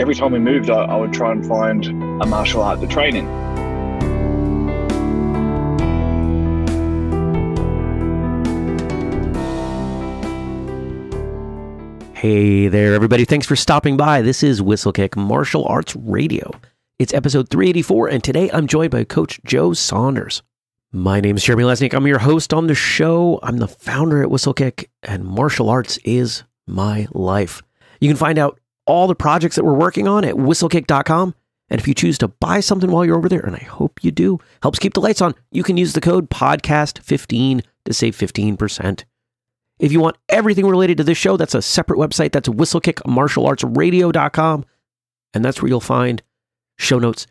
every time we moved, I, I would try and find a martial art to train in. Hey there, everybody. Thanks for stopping by. This is Whistlekick Martial Arts Radio. It's episode 384, and today I'm joined by Coach Joe Saunders. My name is Jeremy Lesniak. I'm your host on the show. I'm the founder at Whistlekick, and martial arts is my life. You can find out all the projects that we're working on at whistlekick.com. And if you choose to buy something while you're over there, and I hope you do, helps keep the lights on, you can use the code podcast15 to save 15%. If you want everything related to this show, that's a separate website. That's whistlekickmartialartsradio.com. And that's where you'll find show notes,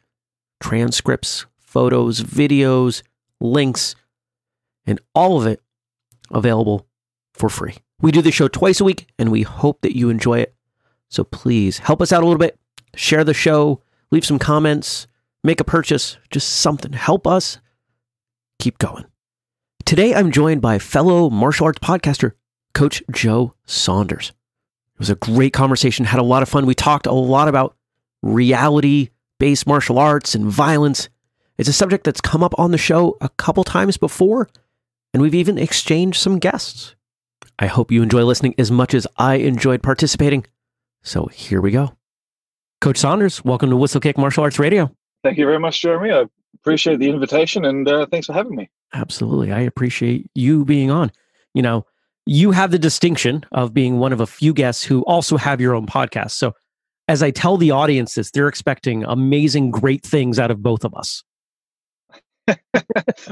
transcripts, photos, videos, links, and all of it available for free. We do the show twice a week, and we hope that you enjoy it. So please help us out a little bit. Share the show, leave some comments, make a purchase, just something. Help us keep going. Today, I'm joined by fellow martial arts podcaster, Coach Joe Saunders. It was a great conversation, had a lot of fun. We talked a lot about reality based martial arts and violence. It's a subject that's come up on the show a couple times before, and we've even exchanged some guests. I hope you enjoy listening as much as I enjoyed participating. So here we go. Coach Saunders, welcome to Whistlekick Martial Arts Radio. Thank you very much, Jeremy. I appreciate the invitation and uh, thanks for having me. Absolutely. I appreciate you being on. You know, you have the distinction of being one of a few guests who also have your own podcast. So as I tell the audience this, they're expecting amazing, great things out of both of us.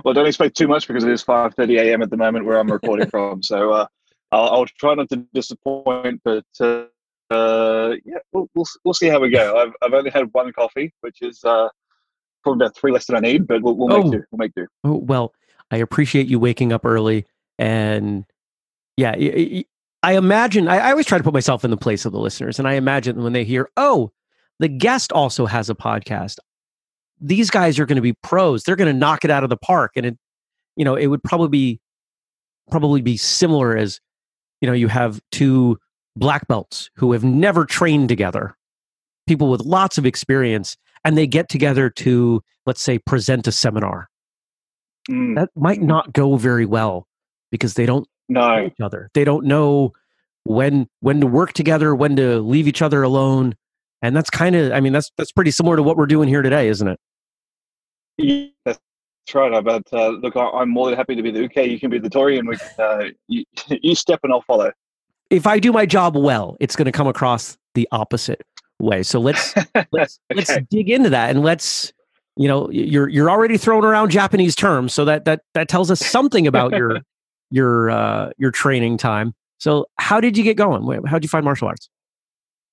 well, don't expect too much because it is 5.30 a.m. at the moment where I'm recording from. So uh, I'll, I'll, try not to disappoint, but uh, uh, yeah, we'll, we'll, we'll see how we go. I've, I've only had one coffee, which is uh, probably about three less than I need, but we'll, we'll make Oh. do. We'll make do. Oh, well, I appreciate you waking up early. And yeah, I imagine, I, I always try to put myself in the place of the listeners. And I imagine when they hear, oh, the guest also has a podcast, these guys are going to be pros. They're going to knock it out of the park. And it, you know, it would probably be, probably be similar as, you know, you have two black belts who have never trained together, people with lots of experience, and they get together to, let's say, present a seminar Mm, that might not go very well because they don't know each other. They don't know when when to work together, when to leave each other alone. And that's kind of I mean that's that's pretty similar to what we're doing here today, isn't it? Yeah, that's right. But uh, look, I- I'm more than happy to be the Uke. You can be the Tori, and we can, uh, you, you step and I'll follow. If I do my job well, it's going to come across the opposite way. So let's let's let's dig into that and let's you know you're you're already throwing around Japanese terms, so that that that tells us something about your your uh your training time. So how did you get going? How did you find martial arts?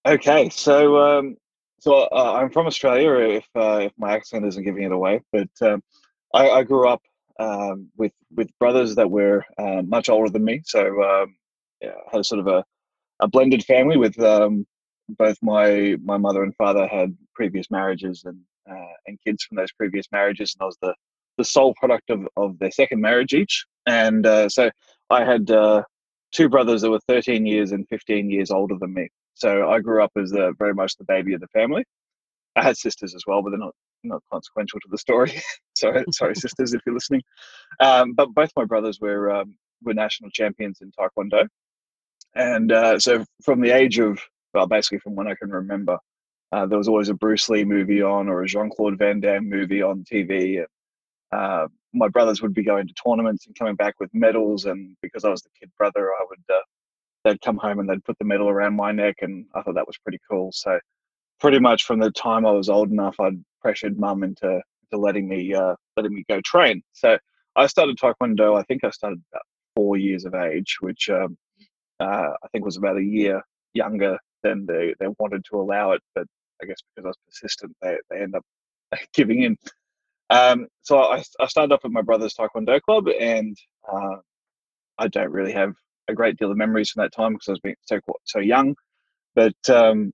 Okay, so um, so uh, I'm from Australia. If uh, if my accent isn't giving it away, but um, I, I grew up um, with with brothers that were uh, much older than me. So um, had a sort of a, a blended family with um, both my my mother and father had previous marriages and uh, and kids from those previous marriages, and I was the the sole product of, of their second marriage each. And uh, so I had uh, two brothers that were 13 years and 15 years older than me. So I grew up as the, very much the baby of the family. I had sisters as well, but they're not not consequential to the story. sorry, sorry, sisters, if you're listening. Um, but both my brothers were um, were national champions in Taekwondo, and uh, so from the age of well, basically from when I can remember, uh, there was always a Bruce Lee movie on or a Jean Claude Van Damme movie on TV. And, uh, my brothers would be going to tournaments and coming back with medals, and because I was the kid brother, I would uh, they'd come home and they'd put the medal around my neck, and I thought that was pretty cool. So pretty much from the time I was old enough, I'd pressured mum into to letting me uh, letting me go train. So I started Taekwondo. I think I started about four years of age, which um, uh, I think was about a year younger than they, they wanted to allow it. But I guess because I was persistent, they they end up giving in. Um, so I, I started off at my brother's Taekwondo club, and uh, I don't really have a great deal of memories from that time because I was being so so young. But um,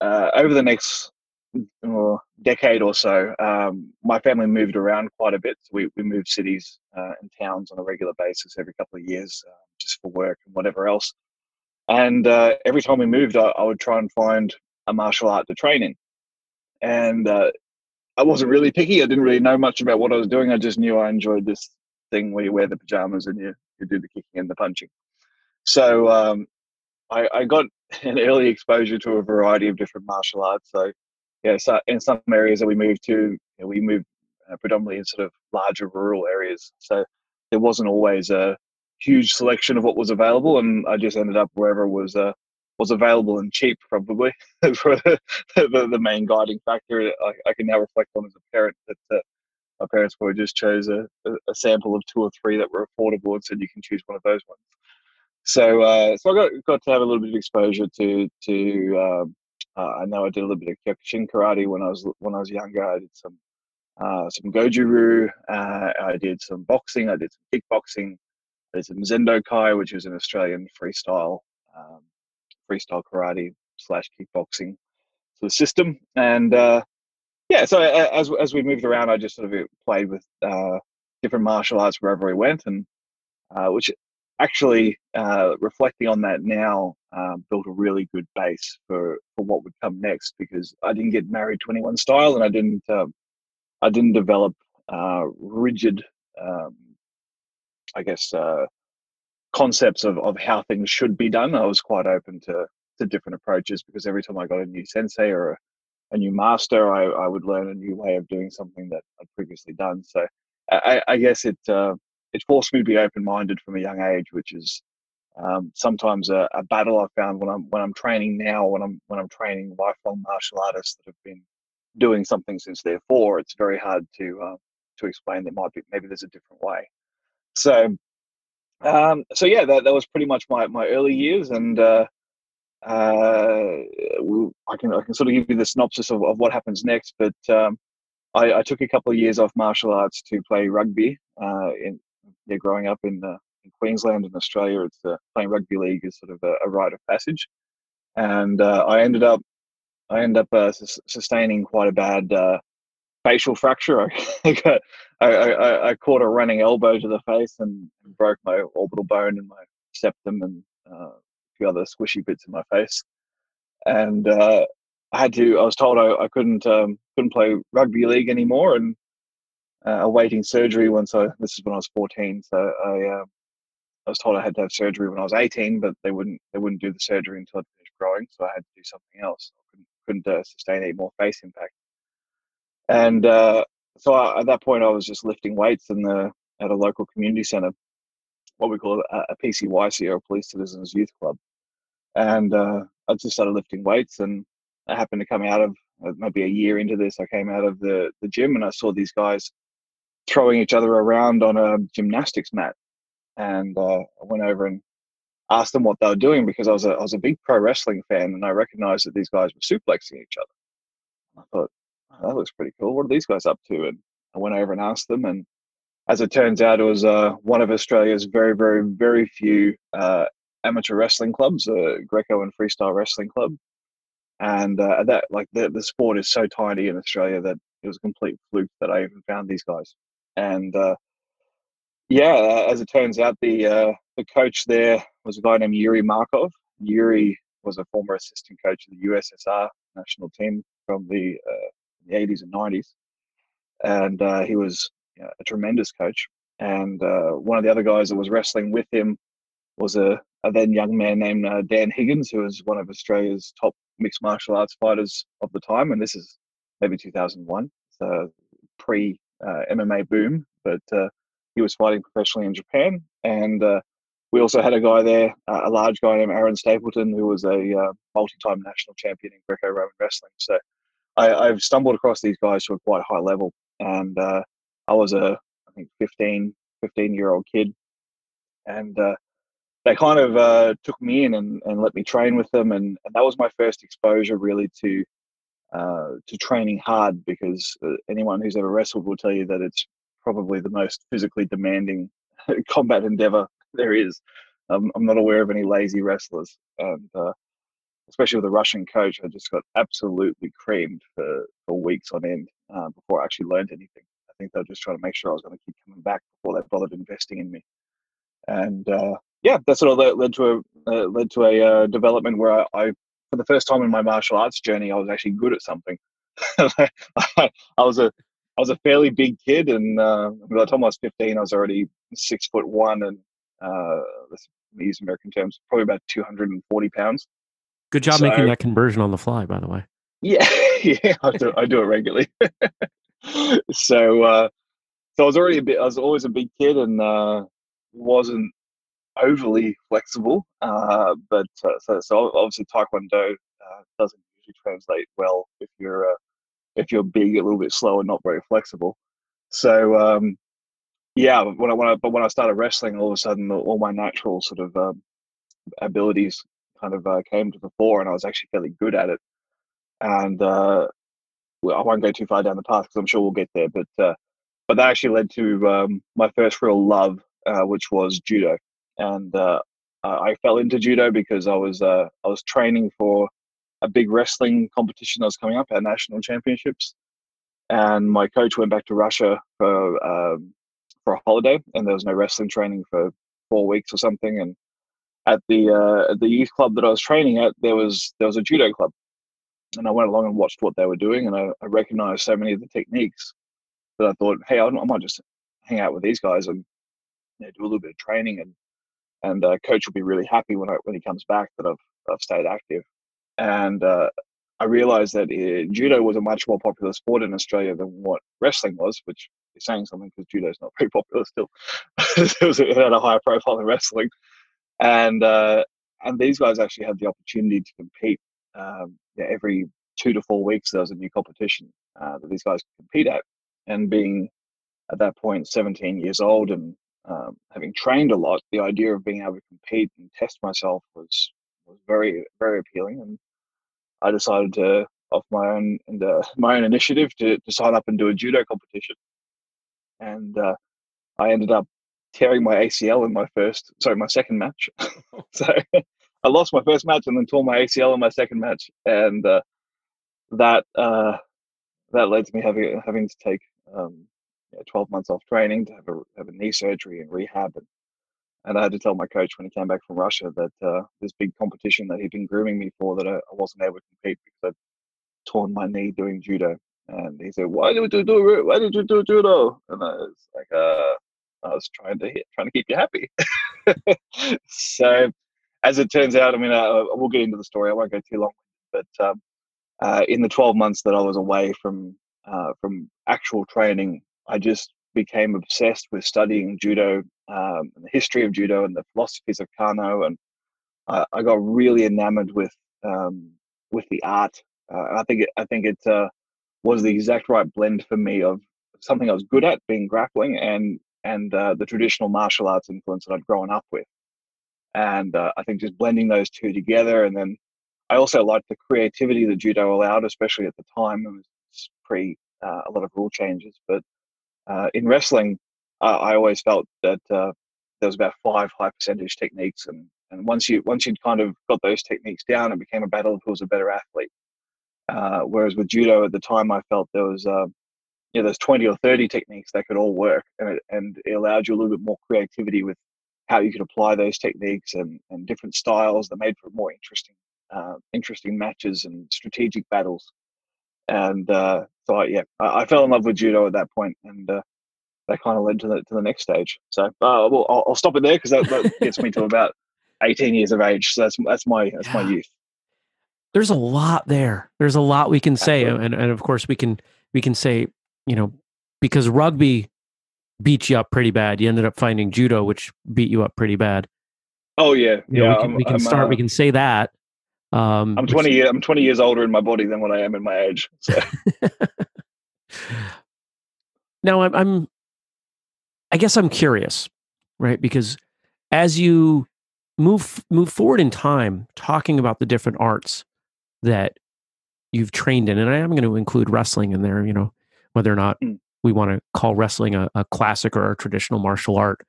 uh, over the next uh, decade or so, um, my family moved around quite a bit. We, we moved cities uh, and towns on a regular basis every couple of years, uh, just for work and whatever else. And uh, every time we moved, I, I would try and find a martial art to train in. And uh, I wasn't really picky. I didn't really know much about what I was doing. I just knew I enjoyed this thing where you wear the pajamas and you, you do the kicking and the punching. So um, I, I, got an early exposure to a variety of different martial arts. So yeah, so in some areas that we moved to, you know, we moved uh, predominantly in sort of larger rural areas. So there wasn't always a huge selection of what was available, and I just ended up wherever was uh, was available and cheap, probably for the, the, the, main guiding factor. I, I, can now reflect on as a parent that uh, my parents probably just chose a, a, sample of two or three that were affordable and said you can choose one of those ones. So, uh, so I got got to have a little bit of exposure to to. Um, uh, I know I did a little bit of Kyokushin karate when I was when I was younger. I did some uh, some goju-ryu. Uh, I did some boxing. I did some kickboxing. There's some Zen Do Kai, which is an Australian freestyle um, freestyle karate slash kickboxing sort of system. And uh, yeah, so as as we moved around, I just sort of played with uh, different martial arts wherever we went, and uh, which actually uh, reflecting on that now um, built a really good base for for what would come next because I didn't get married 21 style, and I didn't um, I didn't develop uh, rigid, um, I guess, uh, concepts of, of how things should be done. I was quite open to, to different approaches because every time I got a new sensei or a, a new master, I, I would learn a new way of doing something that I'd previously done. So I, I guess it uh, it forced me to be open minded from a young age, which is um, sometimes a, a, battle I found when I'm when I'm training now, when I'm when I'm training lifelong martial artists that have been doing something since they're four, it's very hard to uh, to explain. There might be maybe there's a different way. So, um, so yeah, that, that was pretty much my, my early years, and uh, uh, I can I can sort of give you the synopsis of, of what happens next. But um, I, I, took a couple of years off martial arts to play rugby. Uh, in yeah, growing up in, uh, in Queensland and Australia, it's uh, playing rugby league is sort of a, a rite of passage, and I ended up I end up uh, sustaining quite a bad uh, facial fracture. I, got, I, I, I, caught a running elbow to the face and, broke my orbital bone and my septum and uh, a few other squishy bits in my face. And uh, I had to. I was told I, I couldn't um, couldn't play rugby league anymore, and uh, awaiting surgery once I. This is when I was 14, so I. Um, I was told I had to have surgery when I was 18, but they wouldn't they wouldn't do the surgery until I finished growing, so I had to do something else couldn't uh, sustain any more face impact. And uh, so I, at that point, I was just lifting weights in the at a local community centre, what we call a, a PCYC or a Police Citizens Youth Club. And uh, I just started lifting weights, and I happened to come out of uh, maybe a year into this. I came out of the the gym, and I saw these guys throwing each other around on a gymnastics mat. And uh, I went over and asked them what they were doing because I was a, I was a big pro wrestling fan and I recognized that these guys were suplexing each other. I thought, oh, that looks pretty cool. What are these guys up to? And I went over and asked them. And as it turns out, it was uh, one of Australia's very, very, very few uh, amateur wrestling clubs, uh, Greco and Freestyle Wrestling Club. And uh, that, like, the, the sport is so tiny in Australia that it was a complete fluke that I even found these guys. And uh, yeah, uh, as it turns out, the uh, the coach there was a guy named Yuri Markov. Yuri was a former assistant coach of the USSR national team from the, uh, the 80s and 90s, and uh, he was you know, a tremendous coach. And uh, one of the other guys that was wrestling with him was a, a then young man named Dan Higgins, who was one of Australia's top mixed martial arts fighters of the time. And this is maybe 2001, so pre MMA boom, but he was fighting professionally in Japan, and uh, we also had a guy there, uh, a large guy named Aaron Stapleton, who was a uh, multi-time national champion in Greco-Roman wrestling. So I, have stumbled across these guys to a quite high level, and uh, I was a I think 15, 15 year old kid, and uh, they kind of uh, took me in and, and let me train with them, and, and that was my first exposure really to uh, to training hard because uh, anyone who's ever wrestled will tell you that it's probably the most physically demanding combat endeavor there is. Um, I'm not aware of any lazy wrestlers, and uh, especially with a Russian coach, I just got absolutely creamed for, for weeks on end uh, before I actually learned anything. I think they were just trying to make sure I was going to keep coming back before they bothered investing in me. And uh, yeah, that sort of led, to a led to a development where I, I, for the first time in my martial arts journey, I was actually good at something. I, was a I was a fairly big kid, and uh, by the time I was 15, I was already six foot one, and uh, let's use American terms, probably about 240 pounds. Good job so, making that conversion on the fly, by the way. Yeah, yeah, I do, I do it regularly. so, uh, so I was already a bit. I was always a big kid, and uh, wasn't overly flexible. Uh, but uh, so, so obviously Taekwondo uh, doesn't usually translate well if you're uh, if you're big, a little bit slow, and not very flexible. So um, yeah, when I, when I but when I started wrestling, all of a sudden all my natural sort of um, abilities kind of uh, came to the fore, and I was actually fairly good at it. And uh, I won't go too far down the path because I'm sure we'll get there. But but that actually led to um, my first real love, which was judo and uh, I fell into judo because I was uh, I was training for a big wrestling competition that was coming up, our national championships, and my coach went back to Russia for um, for a holiday, and there was no wrestling training for four weeks or something. And at the uh, at the youth club that I was training at, there was there was a judo club, and I went along and watched what they were doing, and I, I recognized so many of the techniques that I thought, hey, I, I might just hang out with these guys and you know, do a little bit of training and and uh, coach will be really happy when I, when he comes back that I've I've stayed active. And uh, I realized that it, uh, judo was a much more popular sport in Australia than what wrestling was, which is saying something because judo is not very popular still. it, was, it had a higher profile than wrestling, and uh, and these guys actually had the opportunity to compete. Um, yeah, every two to four weeks there was a new competition uh, that these guys could compete at, and being at that point 17 years old and um, having trained a lot, the idea of being able to compete and test myself was was very very appealing, and I decided to, off my own and uh, my own initiative, to, to sign up and do a judo competition, and uh, I ended up tearing my ACL in my first, sorry, my second match. so I lost my first match and then tore my ACL in my second match, and uh, that uh, that led to me having having to take um, 12 months off training to have a, have a knee surgery and rehab. And, and I had to tell my coach when he came back from Russia that uh, this big competition that he'd been grooming me for that I, I wasn't able to compete because I'd torn my knee doing judo. And he said, "Why did you do? Why did you do judo?" And I was like, uh, "I was trying to hit, trying to keep you happy." so, as it turns out, I mean, uh, we'll get into the story. I won't go too long, but um, uh, in the 12 months that I was away from uh, from actual training, I just became obsessed with studying judo, um, the history of judo, and the philosophies of Kano, and I, I got really enamored with um, with the art. Uh, I think it, I think it uh, was the exact right blend for me of something I was good at, being grappling, and and uh, the traditional martial arts influence that I'd grown up with. And uh, I think just blending those two together, and then I also liked the creativity that judo allowed, especially at the time. It was pre uh, a lot of rule changes, but uh, in wrestling, I always felt that uh, there was about five high percentage techniques, and and once you once you'd kind of got those techniques down, it became a battle of who was a better athlete. Uh, whereas with judo at the time, I felt there was uh, you know, there's 20 or 30 techniques that could all work, and it, and it allowed you a little bit more creativity with how you could apply those techniques and, and different styles that made for more interesting uh, interesting matches and strategic battles and so I, yeah, I, I, fell in love with judo at that point, and uh, that kind of led to the to the next stage. So uh, well, I'll, I'll stop it there because that, that gets me to about eighteen years of age. So that's that's my that's yeah. my youth. There's a lot there. There's a lot we can say, and and of course we can we can say you know because rugby beat you up pretty bad. You ended up finding judo, which beat you up pretty bad. Oh yeah, you yeah. Know, we can, we can start. Uh, we can say that. Um, I'm 20 years. I'm 20 years older in my body than what I am in my age. So. now I'm, I'm. I guess I'm curious, right? Because as you move move forward in time, talking about the different arts that you've trained in, and I am going to include wrestling in there. You know, whether or not mm. we want to call wrestling a, a classic or a traditional martial art.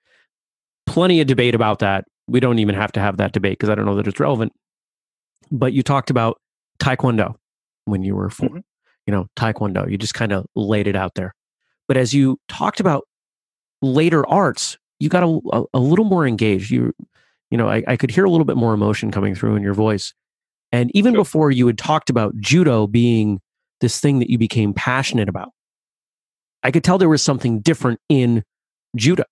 Plenty of debate about that. We don't even have to have that debate because I don't know that it's relevant but you talked about taekwondo when you were 4 mm-hmm. you know taekwondo you just kind of laid it out there but as you talked about later arts you got a, a, a little more engaged you you know I, I could hear a little bit more emotion coming through in your voice And even Sure. before you had talked about judo being this thing that you became passionate about, I could tell there was something different in judo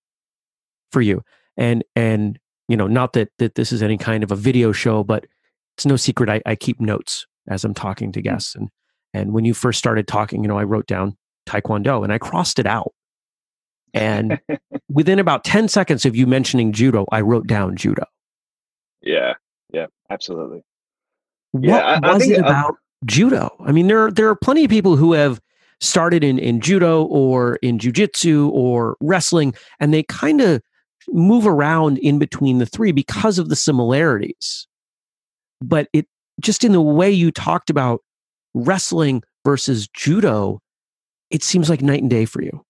for you. And and you know, not that that this is any kind of a video show, but it's no secret I, I keep notes as I'm talking to hmm. guests. And and when you first started talking, you know, I wrote down Taekwondo and I crossed it out. And within about 10 seconds of you mentioning judo, I wrote down judo. yeah, yeah, absolutely. What Yeah, I- I was think, it about judo? I mean, there are, there are plenty of people who have started in, in judo or in jujitsu or wrestling, and they kind of move around in between the three because of the similarities. But it just in the way you talked about wrestling versus judo, it seems like night and day for you.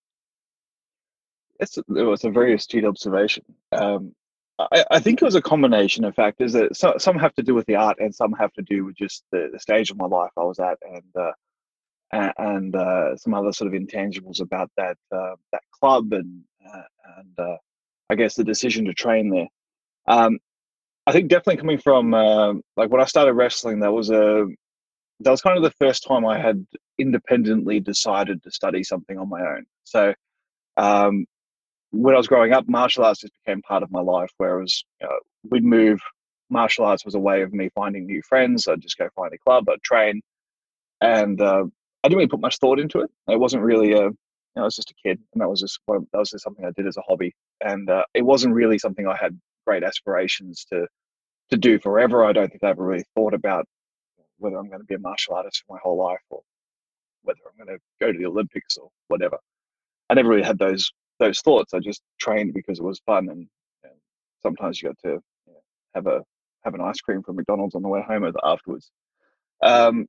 It's it was a very astute observation. Um, I, I think it was a combination of factors that so, some have to do with the art and some have to do with just the, the stage of my life I was at and uh, and, uh, some other sort of intangibles about that uh, that club and uh, and uh, I guess the decision to train there. Um, I think definitely coming from uh, like when I started wrestling, that was a that was kind of the first time I had independently decided to study something on my own. So um, when I was growing up, martial arts just became part of my life. Whereas you know, we'd move, martial arts was a way of me finding new friends. I'd just go find a club, I'd train, and uh, I didn't really put much thought into it. It wasn't really a, you know, I was just a kid, and that was just that was just something I did as a hobby, and uh, it wasn't really something I had great aspirations to to do forever. I don't think I ever really thought about whether I'm going to be a martial artist for my whole life or whether I'm going to go to the Olympics or whatever. I never really had those those thoughts. I just trained because it was fun, and, and sometimes you got to you know, have a have an ice cream from McDonald's on the way home afterwards. Um,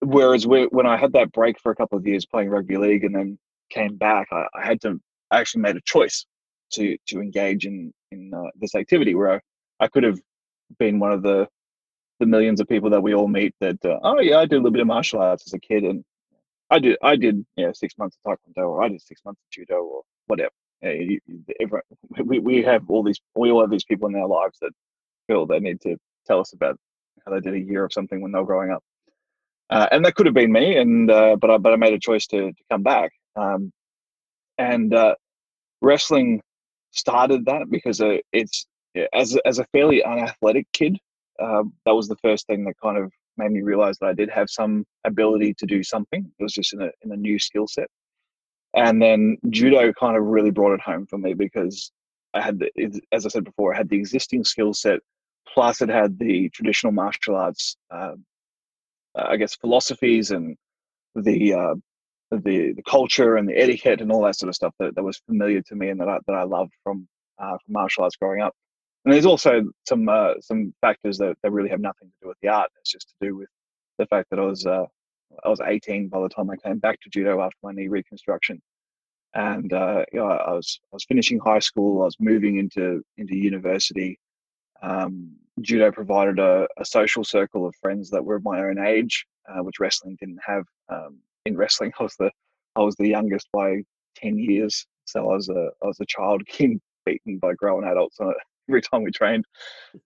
whereas we, when I had that break for a couple of years playing rugby league and then came back, I, I had to I actually made a choice to to engage in in uh, this activity where I, I could have been one of the the millions of people that we all meet that uh, oh yeah I did a little bit of martial arts as a kid and I did I did you know six months of taekwondo or I did six months of judo or whatever. Yeah, you, you, everyone, we we have all these we all have these people in our lives that feel they need to tell us about how they did a year of something when they were growing up, uh, and that could have been me. And uh, but I but I made a choice to to come back. Um, and uh, wrestling started that because uh, it's as a- as a fairly unathletic kid, um, that was the first thing that kind of made me realize that I did have some ability to do something. It was just in a in a new skill set. And then judo kind of really brought it home for me because I had, the, as I said before, I had the existing skill set, plus it had the traditional martial arts, um, I guess, philosophies and the uh, the the culture and the etiquette and all that sort of stuff that, that was familiar to me and that I, that I loved from uh, from martial arts growing up. And there's also some uh, some factors that, that really have nothing to do with the art. It's just to do with the fact that I was uh, I was 18 by the time I came back to judo after my knee reconstruction, and uh, you know, I was I was finishing high school. I was moving into into university. Um, judo provided a, a social circle of friends that were of my own age, uh, which wrestling didn't have. Um, in wrestling, I was the I was the youngest by 10 years, so I was a I was a child getting beaten by grown adults on it every time we trained.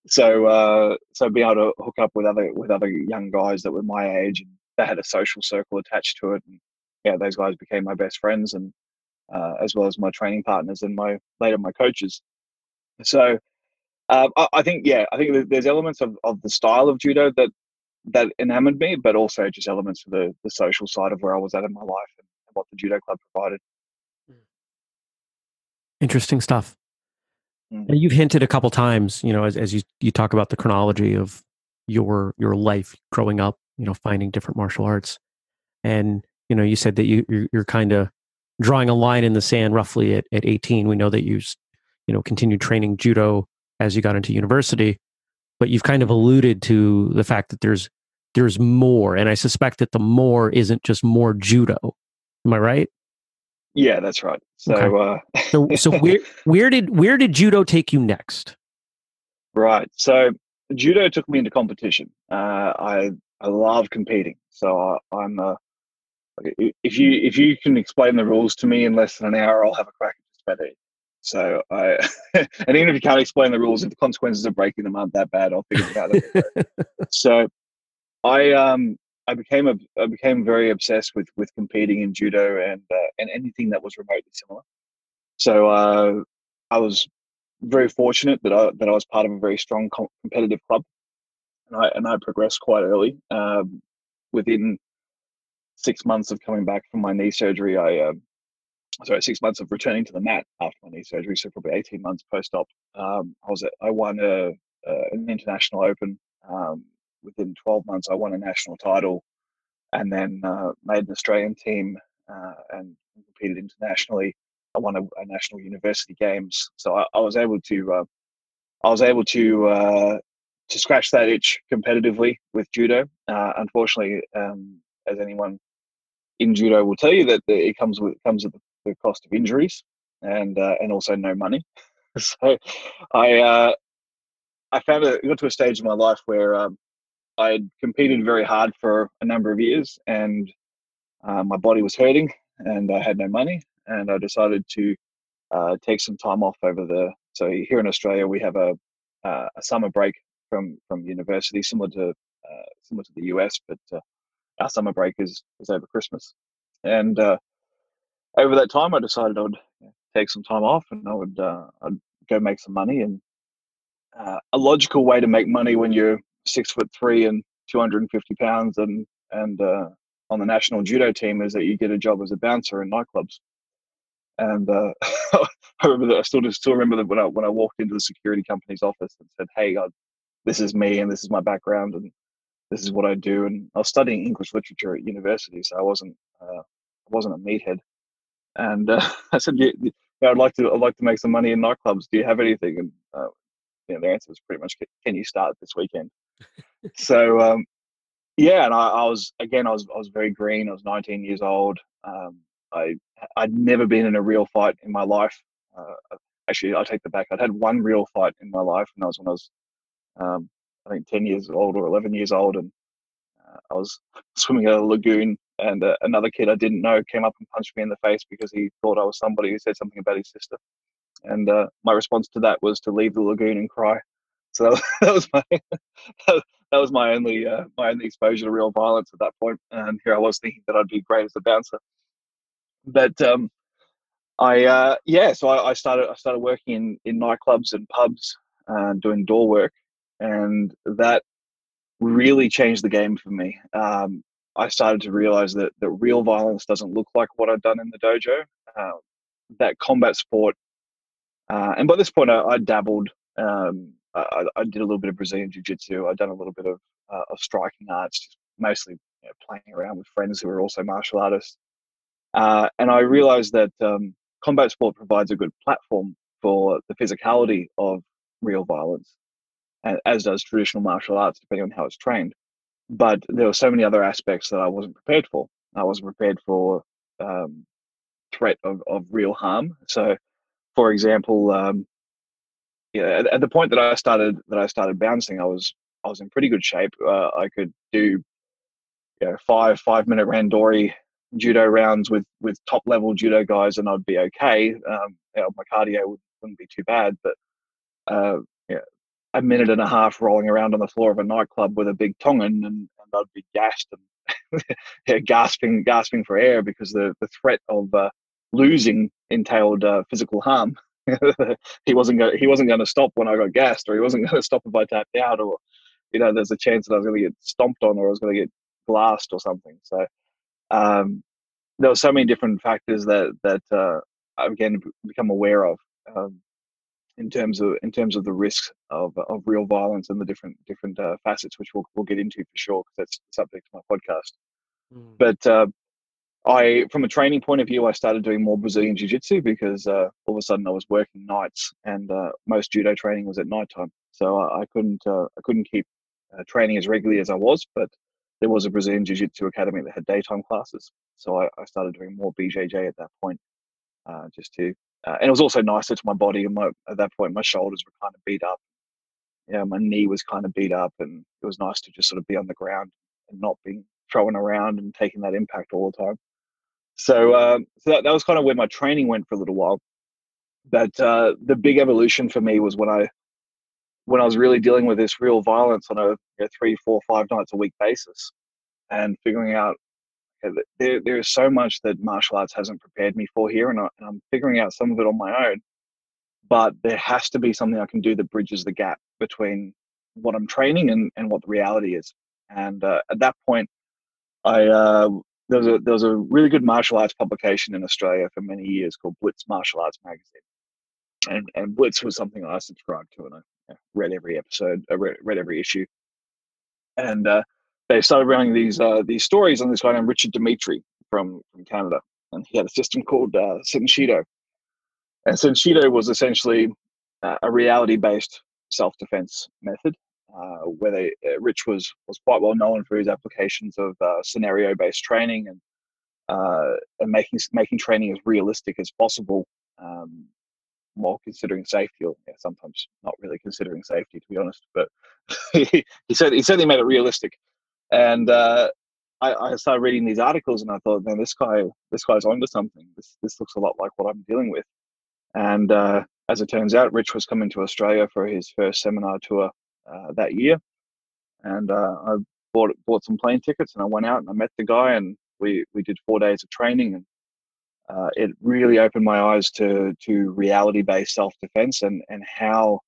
So uh, so being able to hook up with other with other young guys that were my age and they had a social circle attached to it, and yeah, those guys became my best friends and uh, as well as my training partners and my later my coaches. So uh, I, I think yeah, I think there's elements of, of the style of judo that that enamored me, but also just elements of the the social side of where I was at in my life and what the judo club provided. Interesting stuff. Mm. And you've hinted a couple times, you know, as, as you, you talk about the chronology of your your life growing up, you know, finding different martial arts, and you know, you said that you you're, you're kind of drawing a line in the sand roughly at, at 18. We know that you s- you know continued training judo as you got into university, but you've kind of alluded to the fact that there's there's more, and I suspect that the more isn't just more judo. Am I right? Yeah, that's right. So Okay. uh, So so where where did where did judo take you next? Right. So judo took me into competition. Uh, I I love competing. So I, I'm uh, i- if you if you can explain the rules to me in less than an hour, I'll have a crack at just about it. So I and even if you can't explain the rules, if the consequences of breaking them aren't that bad, I'll figure it out. so I um I became a I became very obsessed with with competing in judo and uh, and anything that was remotely similar. So uh, I was very fortunate that I that I was part of a very strong competitive club, and I and I progressed quite early. Um, within six months of coming back from my knee surgery, I um, sorry six months of returning to the mat after my knee surgery, so probably eighteen months post op. Um, I was at, I won a, a, an international open. Um, within twelve months, I won a national title, and then uh, made an Australian team uh, and competed internationally. I won a, a national university games, so I, I was able to uh, I was able to uh, to scratch that itch competitively with judo. Uh, unfortunately, um, as anyone in judo will tell you, that it comes with comes at the cost of injuries and uh, and also no money. so I I found it got to a stage in my life where um, I had competed very hard for a number of years, and uh, my body was hurting, and I had no money, and I decided to uh, take some time off over the. So here in Australia, we have a uh, a summer break from from university, similar to uh, similar to the US, but uh, our summer break is is over Christmas, and uh, over that time, I decided I would take some time off, and I would I'd go make some money and a logical way to make money when you're six foot three and 250 pounds and and uh, on the national judo team is that you get a job as a bouncer in nightclubs. And uh, I remember that I still still remember that when I when I walked into the security company's office and said, "Hey, God, this is me and this is my background and this is what I do." And I was studying English literature at university, so I wasn't uh, I wasn't a meathead. And uh, I said, yeah, "I'd like to I'd like to make some money in nightclubs. Do you have anything?" And uh, you know, their answer was pretty much, "Can you start this weekend?" so um, yeah, and I, I, was again, I was I was very green. I was 19 years old. Um, I I'd never been in a real fight in my life. Uh, actually, I take the back. I'd had one real fight in my life, and that was when I was um, I think 10 years old or 11 years old, and uh, I was swimming at a lagoon, and uh, another kid I didn't know came up and punched me in the face because he thought I was somebody who said something about his sister. And uh, my response to that was to leave the lagoon and cry. So that was my that was my only uh, my only exposure to real violence at that point. And here I was thinking that I'd be great as a bouncer. But um, I uh, yeah, so I, I, started I started working in in nightclubs and pubs, uh, doing door work, and that really changed the game for me. Um, I started to realize that that real violence doesn't look like what I'd done in the dojo. Uh, that combat sport, uh, and by this point I, I dabbled um, I, I, did a little bit of Brazilian Jiu Jitsu. I'd done a little bit of, uh, of striking arts, mostly you know, playing around with friends who were also martial artists. Uh, and I realized that um, combat sport provides a good platform for the physicality of real violence, as does traditional martial arts, depending on how it's trained. But there were so many other aspects that I wasn't prepared for. I wasn't prepared for um, threat of, of real harm. So, for example, um, at, at, the point that I started that I started bouncing, I was I was in pretty good shape. Uh, I could do you know, five five minute randori judo rounds with with top level judo guys, and I'd be okay. Um, you know, my cardio would, not be too bad, but uh, yeah, a minute and a half rolling around on the floor of a nightclub with a big tongan, and, and I'd be gassed and yeah, gasping gasping for air because the the threat of uh, losing entailed uh, physical harm. he wasn't going he wasn't going to stop when I got gassed, or he wasn't going to stop if I tapped out, or you know, there's a chance that I was going to get stomped on, or I was going to get glassed or something. So um, there were so many different factors that that uh, I've again become aware of um, in terms of in terms of the risks of of real violence and the different different uh, facets, which we'll we'll get into for sure because that's the subject of my podcast. Mm. But uh, I, from a training point of view, I started doing more Brazilian Jiu Jitsu because uh, all of a sudden I was working nights, and uh, most judo training was at nighttime. So I, I couldn't, uh, I couldn't keep uh, training as regularly as I was. But there was a Brazilian Jiu Jitsu academy that had daytime classes, so I, I started doing more BJJ at that point, uh, just to. Uh, and it was also nicer to my body. And my, at that point, my shoulders were kind of beat up. Yeah, my knee was kind of beat up, and it was nice to just sort of be on the ground and not being thrown around and taking that impact all the time. So, um, so that, that was kind of where my training went for a little while. But uh, the big evolution for me was when I when I was really dealing with this real violence on a, a three, four, five nights a week basis, and figuring out there there is so much that martial arts hasn't prepared me for here, and, I, and I'm figuring out some of it on my own. But there has to be something I can do that bridges the gap between what I'm training and, and what the reality is. And uh, at that point, I uh, there was a there was a really good martial arts publication in Australia for many years called Blitz Martial Arts Magazine, and and Blitz was something I subscribed to, and I read every episode, I read, read every issue, and uh, they started running these uh, these stories on this guy named Richard Dimitri from from Canada, and he had a system called uh, Senshido, and Senshido was essentially uh, a reality based self defense method. Uh, where they, uh, Rich was was quite well known for his applications of uh, scenario based training and uh, and making making training as realistic as possible um, while considering safety, or yeah, sometimes not really considering safety, to be honest. But he, he said he certainly made it realistic. And uh, I, I, started reading these articles, and I thought, man, this guy, this guy's onto something. This this looks a lot like what I'm dealing with. And uh, as it turns out, Rich was coming to Australia for his first seminar tour uh, that year, and uh, I bought bought some plane tickets, and I went out and I met the guy, and we we did four days of training, and uh, it really opened my eyes to to reality based self defense and and how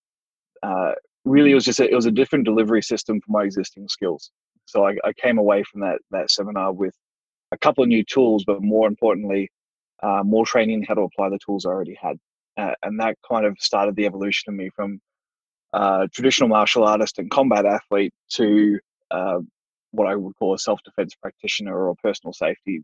uh, really it was just a, it was a different delivery system for my existing skills. So I, I, came away from that that seminar with a couple of new tools, but more importantly, uh, more training how to apply the tools I already had, uh, and that kind of started the evolution of me from uh, traditional martial artist and combat athlete to uh, what I would call a self defense practitioner or a personal safety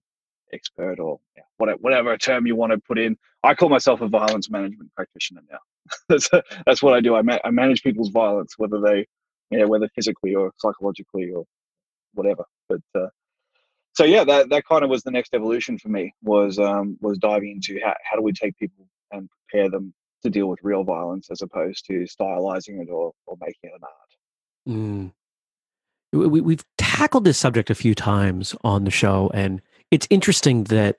expert or yeah, whatever, whatever term you want to put in. I call myself a violence management practitioner now. that's that's what I do. I, ma- I manage people's violence, whether they, you know, whether physically or psychologically or whatever. But uh, so yeah, that that kind of was the next evolution for me was um, was diving into how how do we take people and prepare them to deal with real violence as opposed to stylizing it or or making it an art. Mm. We, we've tackled this subject a few times on the show, and it's interesting that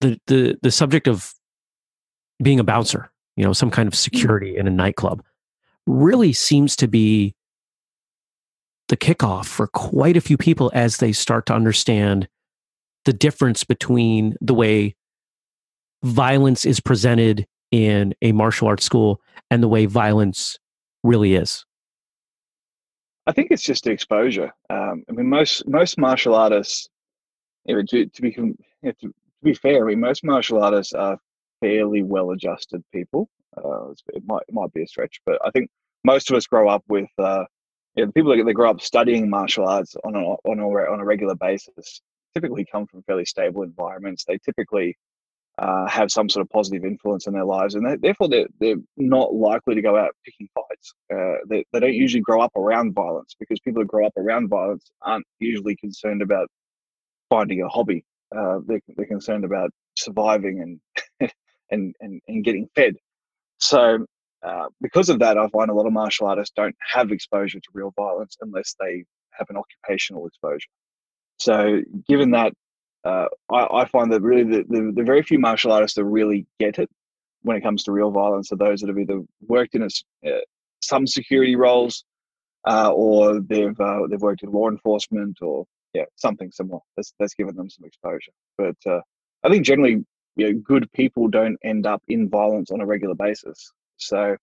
the the the subject of being a bouncer, you know, some kind of mm. security in a nightclub, really seems to be the kickoff for quite a few people as they start to understand the difference between the way violence is presented in a martial arts school and the way violence really is. I think it's just exposure. Um, I mean, most most martial artists you know, to, to be you know, to, to, be fair, I mean, most martial artists are fairly well-adjusted people. Uh, it might it might be a stretch, but I think most of us grow up with uh, you know, people that, that grow up studying martial arts on a, on a on a regular basis typically come from fairly stable environments. They typically uh, have some sort of positive influence in their lives, and they, therefore they're, they're not likely to go out picking fights. Uh, they, they don't usually grow up around violence because people who grow up around violence aren't usually concerned about finding a hobby. Uh, they're, they're concerned about surviving and, and, and, and getting fed. So, uh, because of that, I find a lot of martial artists don't have exposure to real violence unless they have an occupational exposure. So, given that, uh, I, I, find that really the, the, the, very few martial artists that really get it when it comes to real violence are those that have either worked in a, uh, some security roles uh, or they've uh, they've worked in law enforcement or yeah, something similar. That's that's given them some exposure. But I think generally, you know, good people don't end up in violence on a regular basis. So,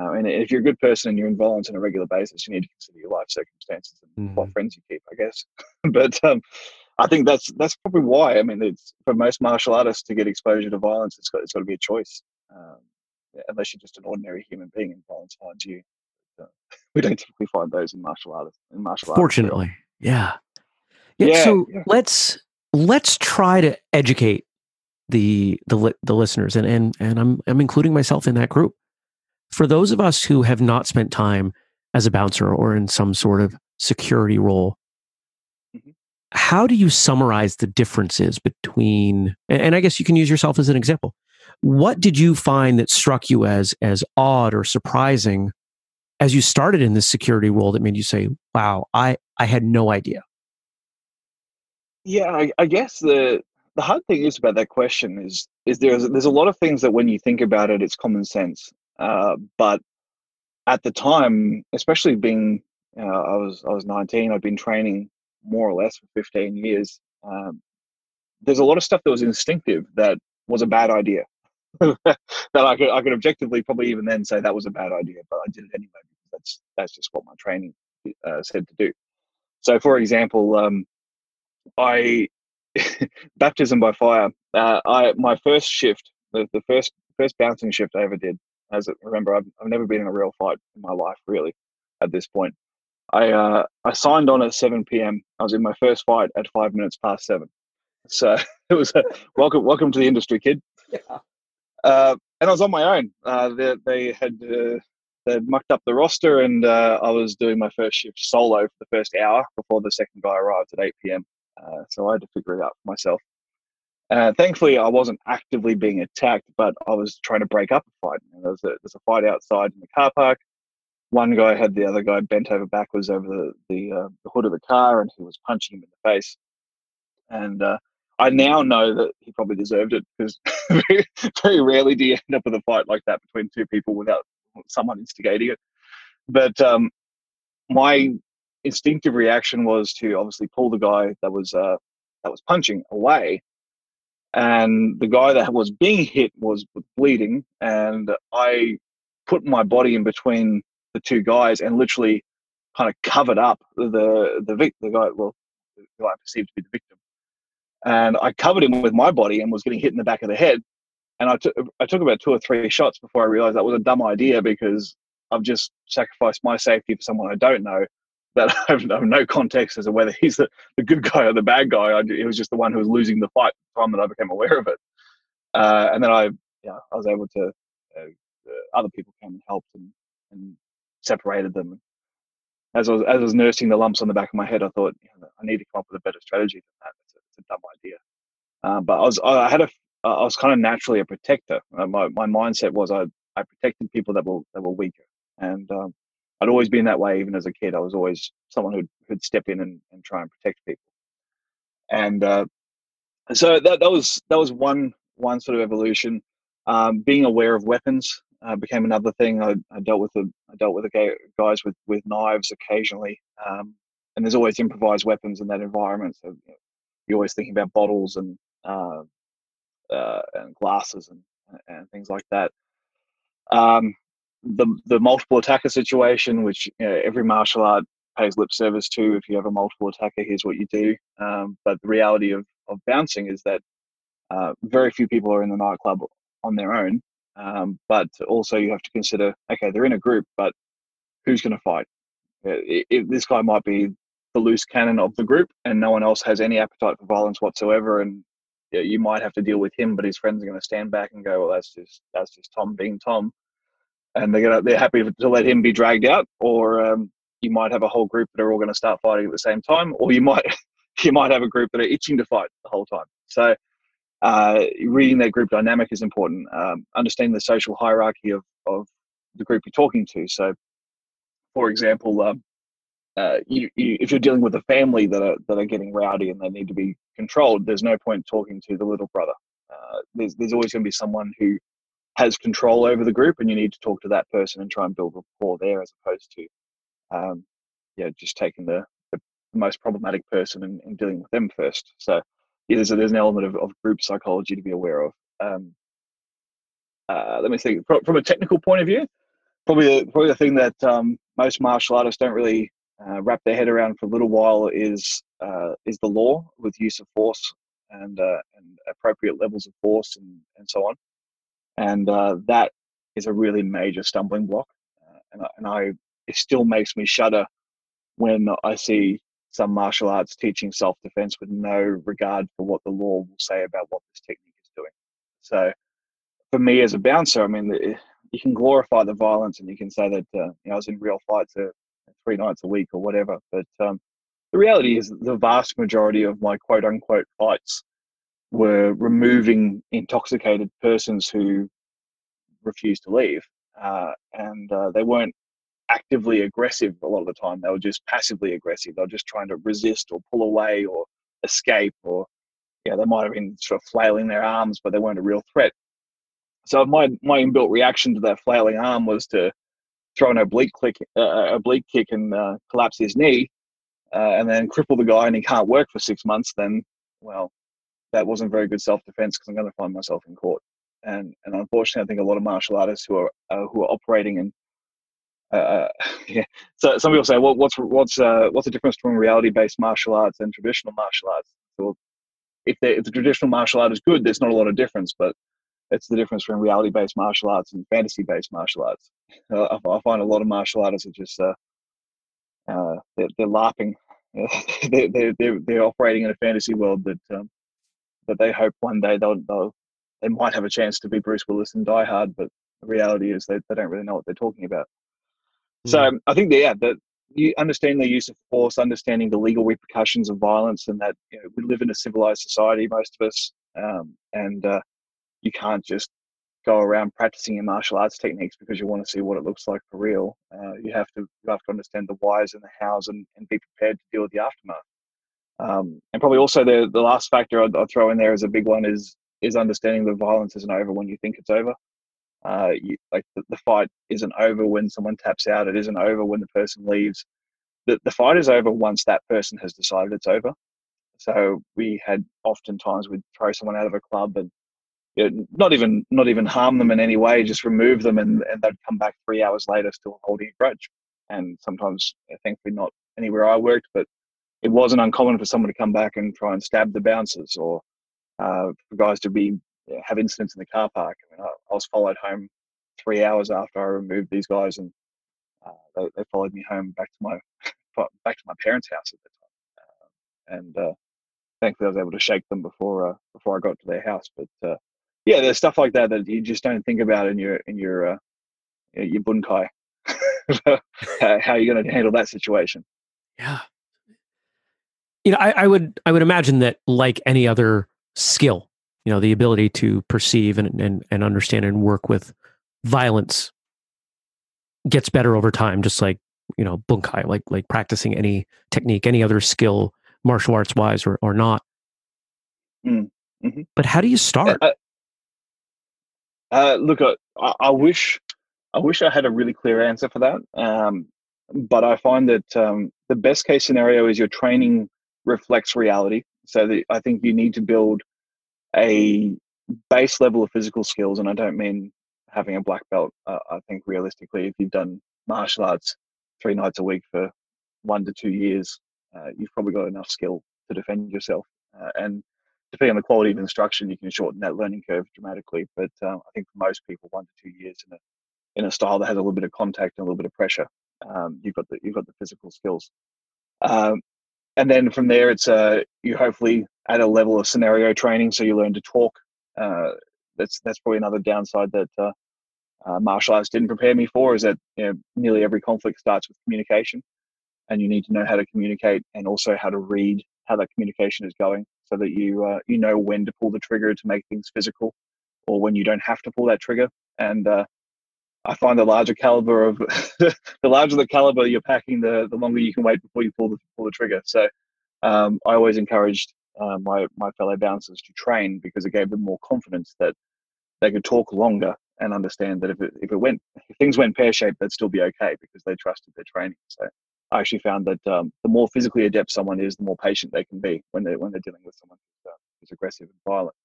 uh, and if you're a good person and you're in violence on a regular basis, you need to consider your life circumstances and mm-hmm. what friends you keep, I guess. but um, I think that's that's probably why. I mean, it's for most martial artists to get exposure to violence, it's got it's got to be a choice. Um, unless you're just an ordinary human being and violence finds you. Uh, we don't typically find those in martial arts. In martial arts, fortunately, yeah. Yeah, yeah so yeah. let's let's try to educate the the the listeners, and and and I'm I'm including myself in that group. For those of us who have not spent time as a bouncer or in some sort of security role, mm-hmm. how do you summarize the differences between? And I guess you can use yourself as an example. What did you find that struck you as as odd or surprising as you started in this security role that made you say, "Wow, I I had no idea." Yeah, I, I guess the the hard thing is about that question is is there's there's a lot of things that when you think about it, it's common sense, uh, but at the time, especially being, I was I was 19. I'd been training more or less for 15 years. Um, there's a lot of stuff that was instinctive that was a bad idea. that I could I could objectively probably even then say that was a bad idea, but I did it anyway because that's that's just what my training uh, said to do. So, for example, um, I baptism by fire. Uh, I my first shift, the, the first first bouncing shift I ever did. As it, remember, I've, I've never been in a real fight in my life really. At this point, I uh, I signed on at 7 p.m. I was in my first fight at five minutes past seven. So it was a welcome welcome to the industry, kid. Yeah. Uh, and I was on my own. Uh, they, they had uh, they mucked up the roster, and uh, I was doing my first shift solo for the first hour before the second guy arrived at 8 p.m. Uh, so I had to figure it out for myself. Uh, thankfully, I wasn't actively being attacked, but I was trying to break up a fight. There was a, there's a fight outside in the car park. One guy had the other guy bent over backwards over the the, uh, the hood of the car, and he was punching him in the face. And uh, I now know that he probably deserved it because very, very rarely do you end up with a fight like that between two people without someone instigating it. But um, my instinctive reaction was to obviously pull the guy that was uh, that was punching away, and the guy that was being hit was bleeding, and I put my body in between the two guys and literally kind of covered up the the the guy well guy I perceived to be the victim, and I covered him with my body and was getting hit in the back of the head, and I took I took about two or three shots before I realized that was a dumb idea because I've just sacrificed my safety for someone I don't know that I have, no context as to whether he's the, the good guy or the bad guy. I, it was just the one who was losing the fight the time that I became aware of it. Uh, and then I, yeah, I was able to, uh, uh, other people came and helped and, and separated them. As I, was, as I was nursing the lumps on the back of my head, I thought, you know, I need to come up with a better strategy than that. It's a, it's a dumb idea. Uh, but I was, I had a, I was kind of naturally a protector. Uh, my, my mindset was I, I protected people that were, that were weaker. And, um, I'd always been that way, even as a kid. I was always someone who'd, who'd step in and, and try and protect people. And uh, so that, that was that was one one sort of evolution. Um, being aware of weapons uh, became another thing. I, I, dealt with the I dealt with the guys with with knives occasionally, um, and there's always improvised weapons in that environment. So you're always thinking about bottles and uh, uh and glasses and and things like that. Um, the the multiple attacker situation, which you know, every martial art pays lip service to. If you have a multiple attacker, here's what you do. Um, but the reality of of bouncing is that uh, very few people are in the nightclub on their own. Um, but also you have to consider, okay, they're in a group, but who's going to fight? If this guy might be the loose cannon of the group, and no one else has any appetite for violence whatsoever, and you might have to deal with him, but his friends are going to stand back and go, "Well, that's just that's just Tom being Tom." And they're gonna they're happy to let him be dragged out, or um, you might have a whole group that are all going to start fighting at the same time, or you might you might have a group that are itching to fight the whole time. So uh, reading that group dynamic is important. Um, understanding the social hierarchy of of the group you're talking to. So, for example, um, uh, you, you, if you're dealing with a family that are that are getting rowdy and they need to be controlled, there's no point talking to the little brother. Uh, there's there's always going to be someone who has control over the group, and you need to talk to that person and try and build rapport there, as opposed to, um, yeah, just taking the, the most problematic person and, and, dealing with them first. So yeah, there's, a, there's an element of, of group psychology to be aware of. Um, uh, let me think. From a technical point of view, probably the, probably the thing that um, most martial artists don't really uh, wrap their head around for a little while is uh, is the law with use of force and uh, and appropriate levels of force and, and so on and uh, that is a really major stumbling block. Uh, and, and I, it still makes me shudder when I see some martial arts teaching self defense with no regard for what the law will say about what this technique is doing. So, for me as a bouncer, I mean, you can glorify the violence and you can say that uh, you know, I was in real fights uh, three nights a week or whatever. But um, the reality is, the vast majority of my quote unquote fights were removing intoxicated persons who refused to leave, uh, and uh, they weren't actively aggressive a lot of the time. They were just passively aggressive. They were just trying to resist or pull away or escape, or yeah, they might have been sort of flailing their arms, but they weren't a real threat. So my my inbuilt reaction to that flailing arm was to throw an oblique click, uh, oblique kick, and uh, collapse his knee, uh, and then cripple the guy, and he can't work for six months, then well, that wasn't very good self defense because I'm going to find myself in court. And and unfortunately, I think a lot of martial artists who are uh, who are operating in uh, yeah. So some people say, well, what's what's uh, what's the difference between reality-based martial arts and traditional martial arts? Well, if, if the traditional martial art is good, there's not a lot of difference, but it's the difference between reality-based martial arts and fantasy-based martial arts. Uh, I, I, find a lot of martial artists are just uh, uh, they're, they're, they're, they're, they're operating in a fantasy world that um, that they hope one day they'll, they'll they might have a chance to be Bruce Willis and Die Hard, but the reality is they, they don't really know what they're talking about. So mm. I think that, yeah, that you understand the use of force, understanding the legal repercussions of violence, and that you know, we live in a civilized society, most of us, um, and uh, you can't just go around practicing your martial arts techniques because you want to see what it looks like for real. Uh, you have to you have to understand the whys and the hows, and, and be prepared to deal with the aftermath. Um, and probably also the the last factor I'd, I'd throw in there as a big one is is understanding that violence isn't over when you think it's over. Uh, you, like the, the, fight isn't over when someone taps out. It isn't over when the person leaves. The, the fight is over once that person has decided it's over. So we had oftentimes we'd throw someone out of a club and you know, not even not even harm them in any way, just remove them, and, and they'd come back three hours later still holding a grudge. And sometimes, thankfully, not anywhere I worked, but it wasn't uncommon for someone to come back and try and stab the bouncers or uh, for guys to be have incidents in the car park. I, mean, I, I, was followed home three hours after I removed these guys, and uh, they, they, followed me home back to my back to my parents' house at the time. Uh, and thankfully, I was able to shake them before uh, before I got to their house. But uh, yeah, there's stuff like that that you just don't think about in your in your uh, your bunkai. how you're going to handle that situation? Yeah, you know, I, I would I would imagine that like any other skill, you know the ability to perceive and, and, and understand and work with violence gets better over time just like you know bunkai like like practicing any technique any other skill martial arts wise or, or not mm, mm-hmm. but how do you start uh, uh, look uh, I, I, wish i wish i had a really clear answer for that um, but i find that um, the best case scenario is your training reflects reality so i think you need to build a base level of physical skills, and I don't mean having a black belt. Uh, I think realistically, if you've done martial arts three nights a week for one to two years, uh, you've probably got enough skill to defend yourself. Uh, and depending on the quality of instruction, you can shorten that learning curve dramatically. But uh, I think for most people, one to two years in a in a style that has a little bit of contact and a little bit of pressure, um, you've got the you've got the physical skills. Um, and then from there, it's uh, you hopefully at a level of scenario training, so you learn to talk. Uh, that's that's probably another downside that uh, uh, martial arts didn't prepare me for is that you know, nearly every conflict starts with communication, and you need to know how to communicate and also how to read how that communication is going, so that you uh, you know when to pull the trigger to make things physical, or when you don't have to pull that trigger. And uh, I find the larger caliber of the larger the caliber you're packing, the the longer you can wait before you pull the pull the trigger. So um, I always encouraged uh, my my fellow bouncers to train because it gave them more confidence that they could talk longer and understand that if it if it went if things went pear shaped, they'd still be okay because they trusted their training. So I actually found that um, the more physically adept someone is, the more patient they can be when they when they're dealing with someone who's, uh, who's aggressive and violent,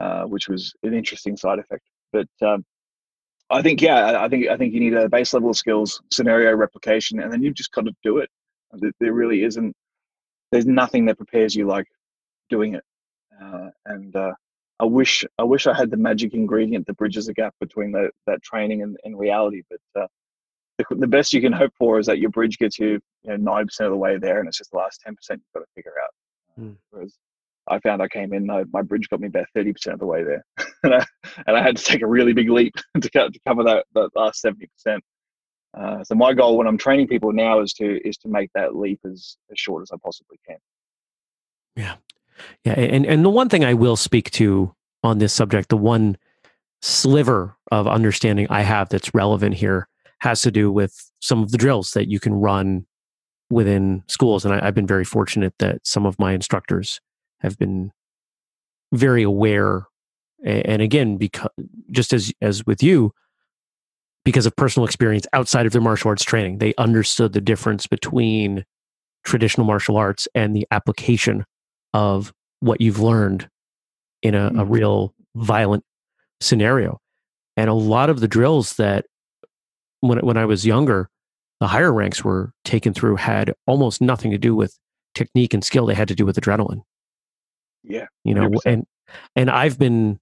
uh, which was an interesting side effect. But um, I think yeah, I think I think you need a base level of skills, scenario replication, and then you've just got to do it. There really isn't. There's nothing that prepares you like doing it. Uh, and uh, I wish I wish I had the magic ingredient that bridges the gap between the, that training and, and reality. But uh, the, the, best you can hope for is that your bridge gets you ninety you percent of the way there, and it's just the last ten percent you've got to figure out. Mm. Whereas I found I came in, my bridge got me about 30% of the way there. and, I, and I had to take a really big leap to, to cover that, that last 70%. Uh, so my goal when I'm training people now is to is to make that leap as, as short as I possibly can. Yeah. Yeah. And and the one thing I will speak to on this subject, the one sliver of understanding I have that's relevant here has to do with some of the drills that you can run within schools. And I, have been very fortunate that some of my instructors have been very aware and again because just as as with you because of personal experience outside of their martial arts training. They understood the difference between traditional martial arts and the application of what you've learned in a, a Mm. real violent scenario. And a lot of the drills that when when I was younger, the higher ranks were taken through had almost nothing to do with technique and skill. They had to do with adrenaline. Yeah, You know, 100%. and and I've been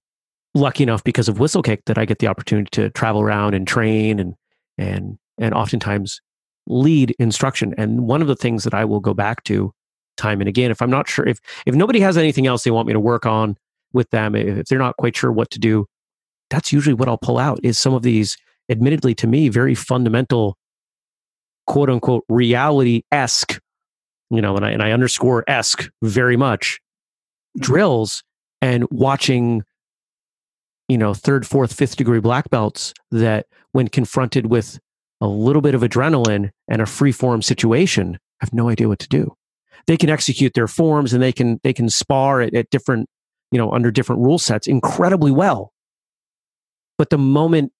lucky enough because of Whistlekick that I get the opportunity to travel around and train and and and oftentimes lead instruction. And one of the things that I will go back to time and again, if I'm not sure if if nobody has anything else they want me to work on with them, if if they're not quite sure what to do, that's usually what I'll pull out is some of these, admittedly to me, very fundamental, quote unquote, reality esque, you know, and I and I underscore esque very much Mm-hmm. drills and watching you know third fourth fifth degree black belts that when confronted with a little bit of adrenaline and a free form situation have no idea what to do. They can execute their forms and they can they can spar at, at different you know under different rule sets incredibly well. But the moment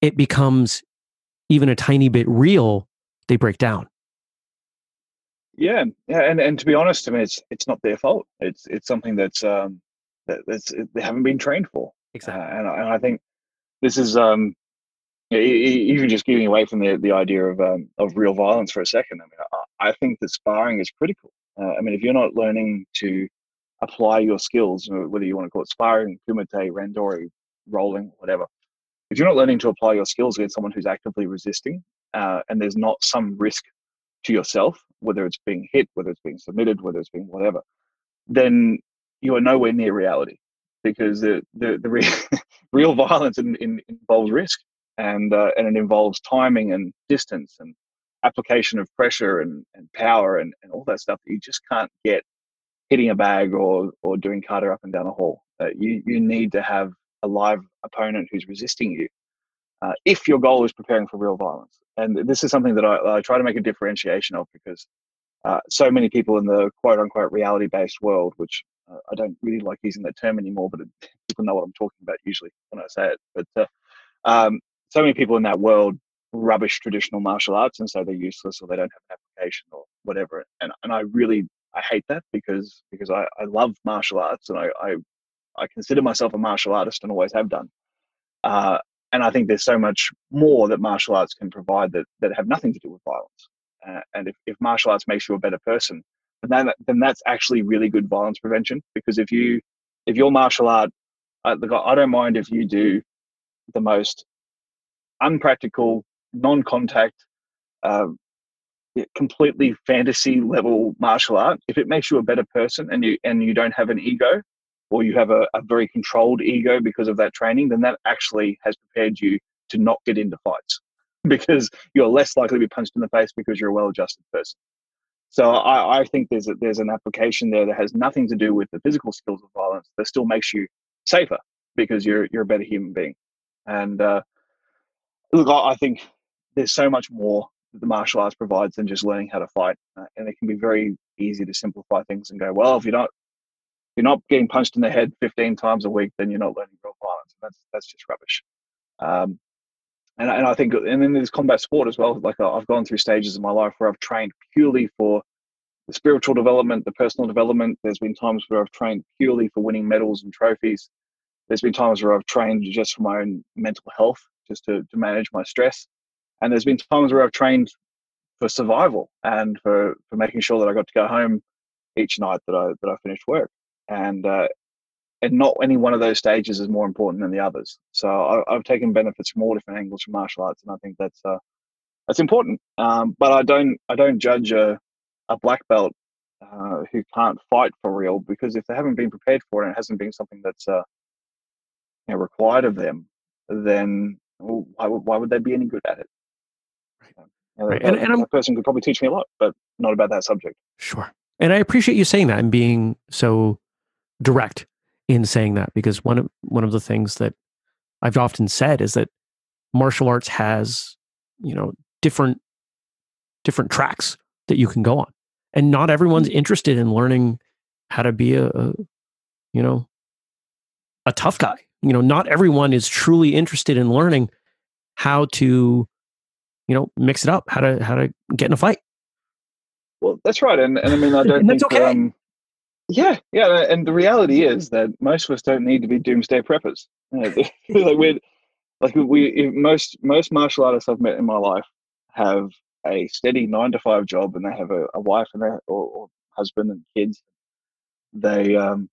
it becomes even a tiny bit real they break down Yeah, yeah, and, and to be honest, I mean, it's it's not their fault. It's it's something that's um that that's they haven't been trained for, uh, and I- and I think this is um even just getting away from the the idea of um of real violence for a second. I mean, I, I think that sparring is critical. Uh, I mean, if you're not learning to apply your skills, uh, whether you want to call it sparring, kumite, randori, rolling, whatever, if you're not learning to apply your skills against someone who's actively resisting, uh, and there's not some risk to yourself, whether it's being hit, whether it's being submitted, whether it's being whatever, then you are nowhere near reality because the the, the re- real violence in, in, involves risk and uh, and it involves timing and distance and application of pressure and, and power and, and all that stuff that you just can't get hitting a bag or or doing kata up and down a hall. Uh, you you need to have a live opponent who's resisting you uh, if your goal is preparing for real violence. And this is something that I, I try to make a differentiation of because uh, so many people in the quote unquote reality based world, which uh, I don't really like using that term anymore, but people know what I'm talking about usually when I say it. But uh, um, so many people in that world rubbish traditional martial arts and say they're useless or they don't have an application or whatever. And and I really I hate that because because I, I love martial arts and I, I I consider myself a martial artist and always have done. Uh, and I think there's so much more that martial arts can provide that that have nothing to do with violence. Uh, and if, if martial arts makes you a better person, then that, then that's actually really good violence prevention. Because if you if your martial art, uh, look, I don't mind if you do the most unpractical, non-contact, uh, completely fantasy level martial art. If it makes you a better person and you and you don't have an ego, or you have a, a very controlled ego because of that training, then that actually has prepared you to not get into fights because you're less likely to be punched in the face because you're a well-adjusted person. So I, I think there's a, there's an application there that has nothing to do with the physical skills of violence that still makes you safer because you're you're a better human being. And uh, look, I I think there's so much more that the martial arts provides than just learning how to fight, uh, and it can be very easy to simplify things and go, well, if you're not you're not getting punched in the head 15 times a week, then you're not learning real violence. That's that's just rubbish. Um, and, and I think, and then there's combat sport as well. Like I've gone through stages in my life where I've trained purely for the spiritual development, the personal development. There's been times where I've trained purely for winning medals and trophies. There's been times where I've trained just for my own mental health, just to, to manage my stress. And there's been times where I've trained for survival and for, for making sure that I got to go home each night that I that I finished work. And uh, and not any one of those stages is more important than the others. So I, I've taken benefits from all different angles from martial arts, and I think that's uh, that's important. Um, but I don't I don't judge a a black belt uh, who can't fight for real because if they haven't been prepared for it and it hasn't been something that's uh, you know, required of them, then well, why, would- why would they be any good at it? You know, Right. that- And- and I'm- that person could probably teach me a lot, but not about that subject. Sure. And I appreciate you saying that and being so direct in saying that because one of one of the things that I've often said is that martial arts has, you know, different different tracks that you can go on. And not everyone's interested in learning how to be a, a you know, a tough guy. You know, not everyone is truly interested in learning how to, you know, mix it up, how to how to get in a fight. Well, that's right, and and I mean I don't think that's okay. um, yeah, yeah, and the reality is that most of us don't need to be doomsday preppers. Like we're like we most most martial artists I've met in my life have a steady nine to five job, and they have a, a wife and a or, or husband and kids. They um,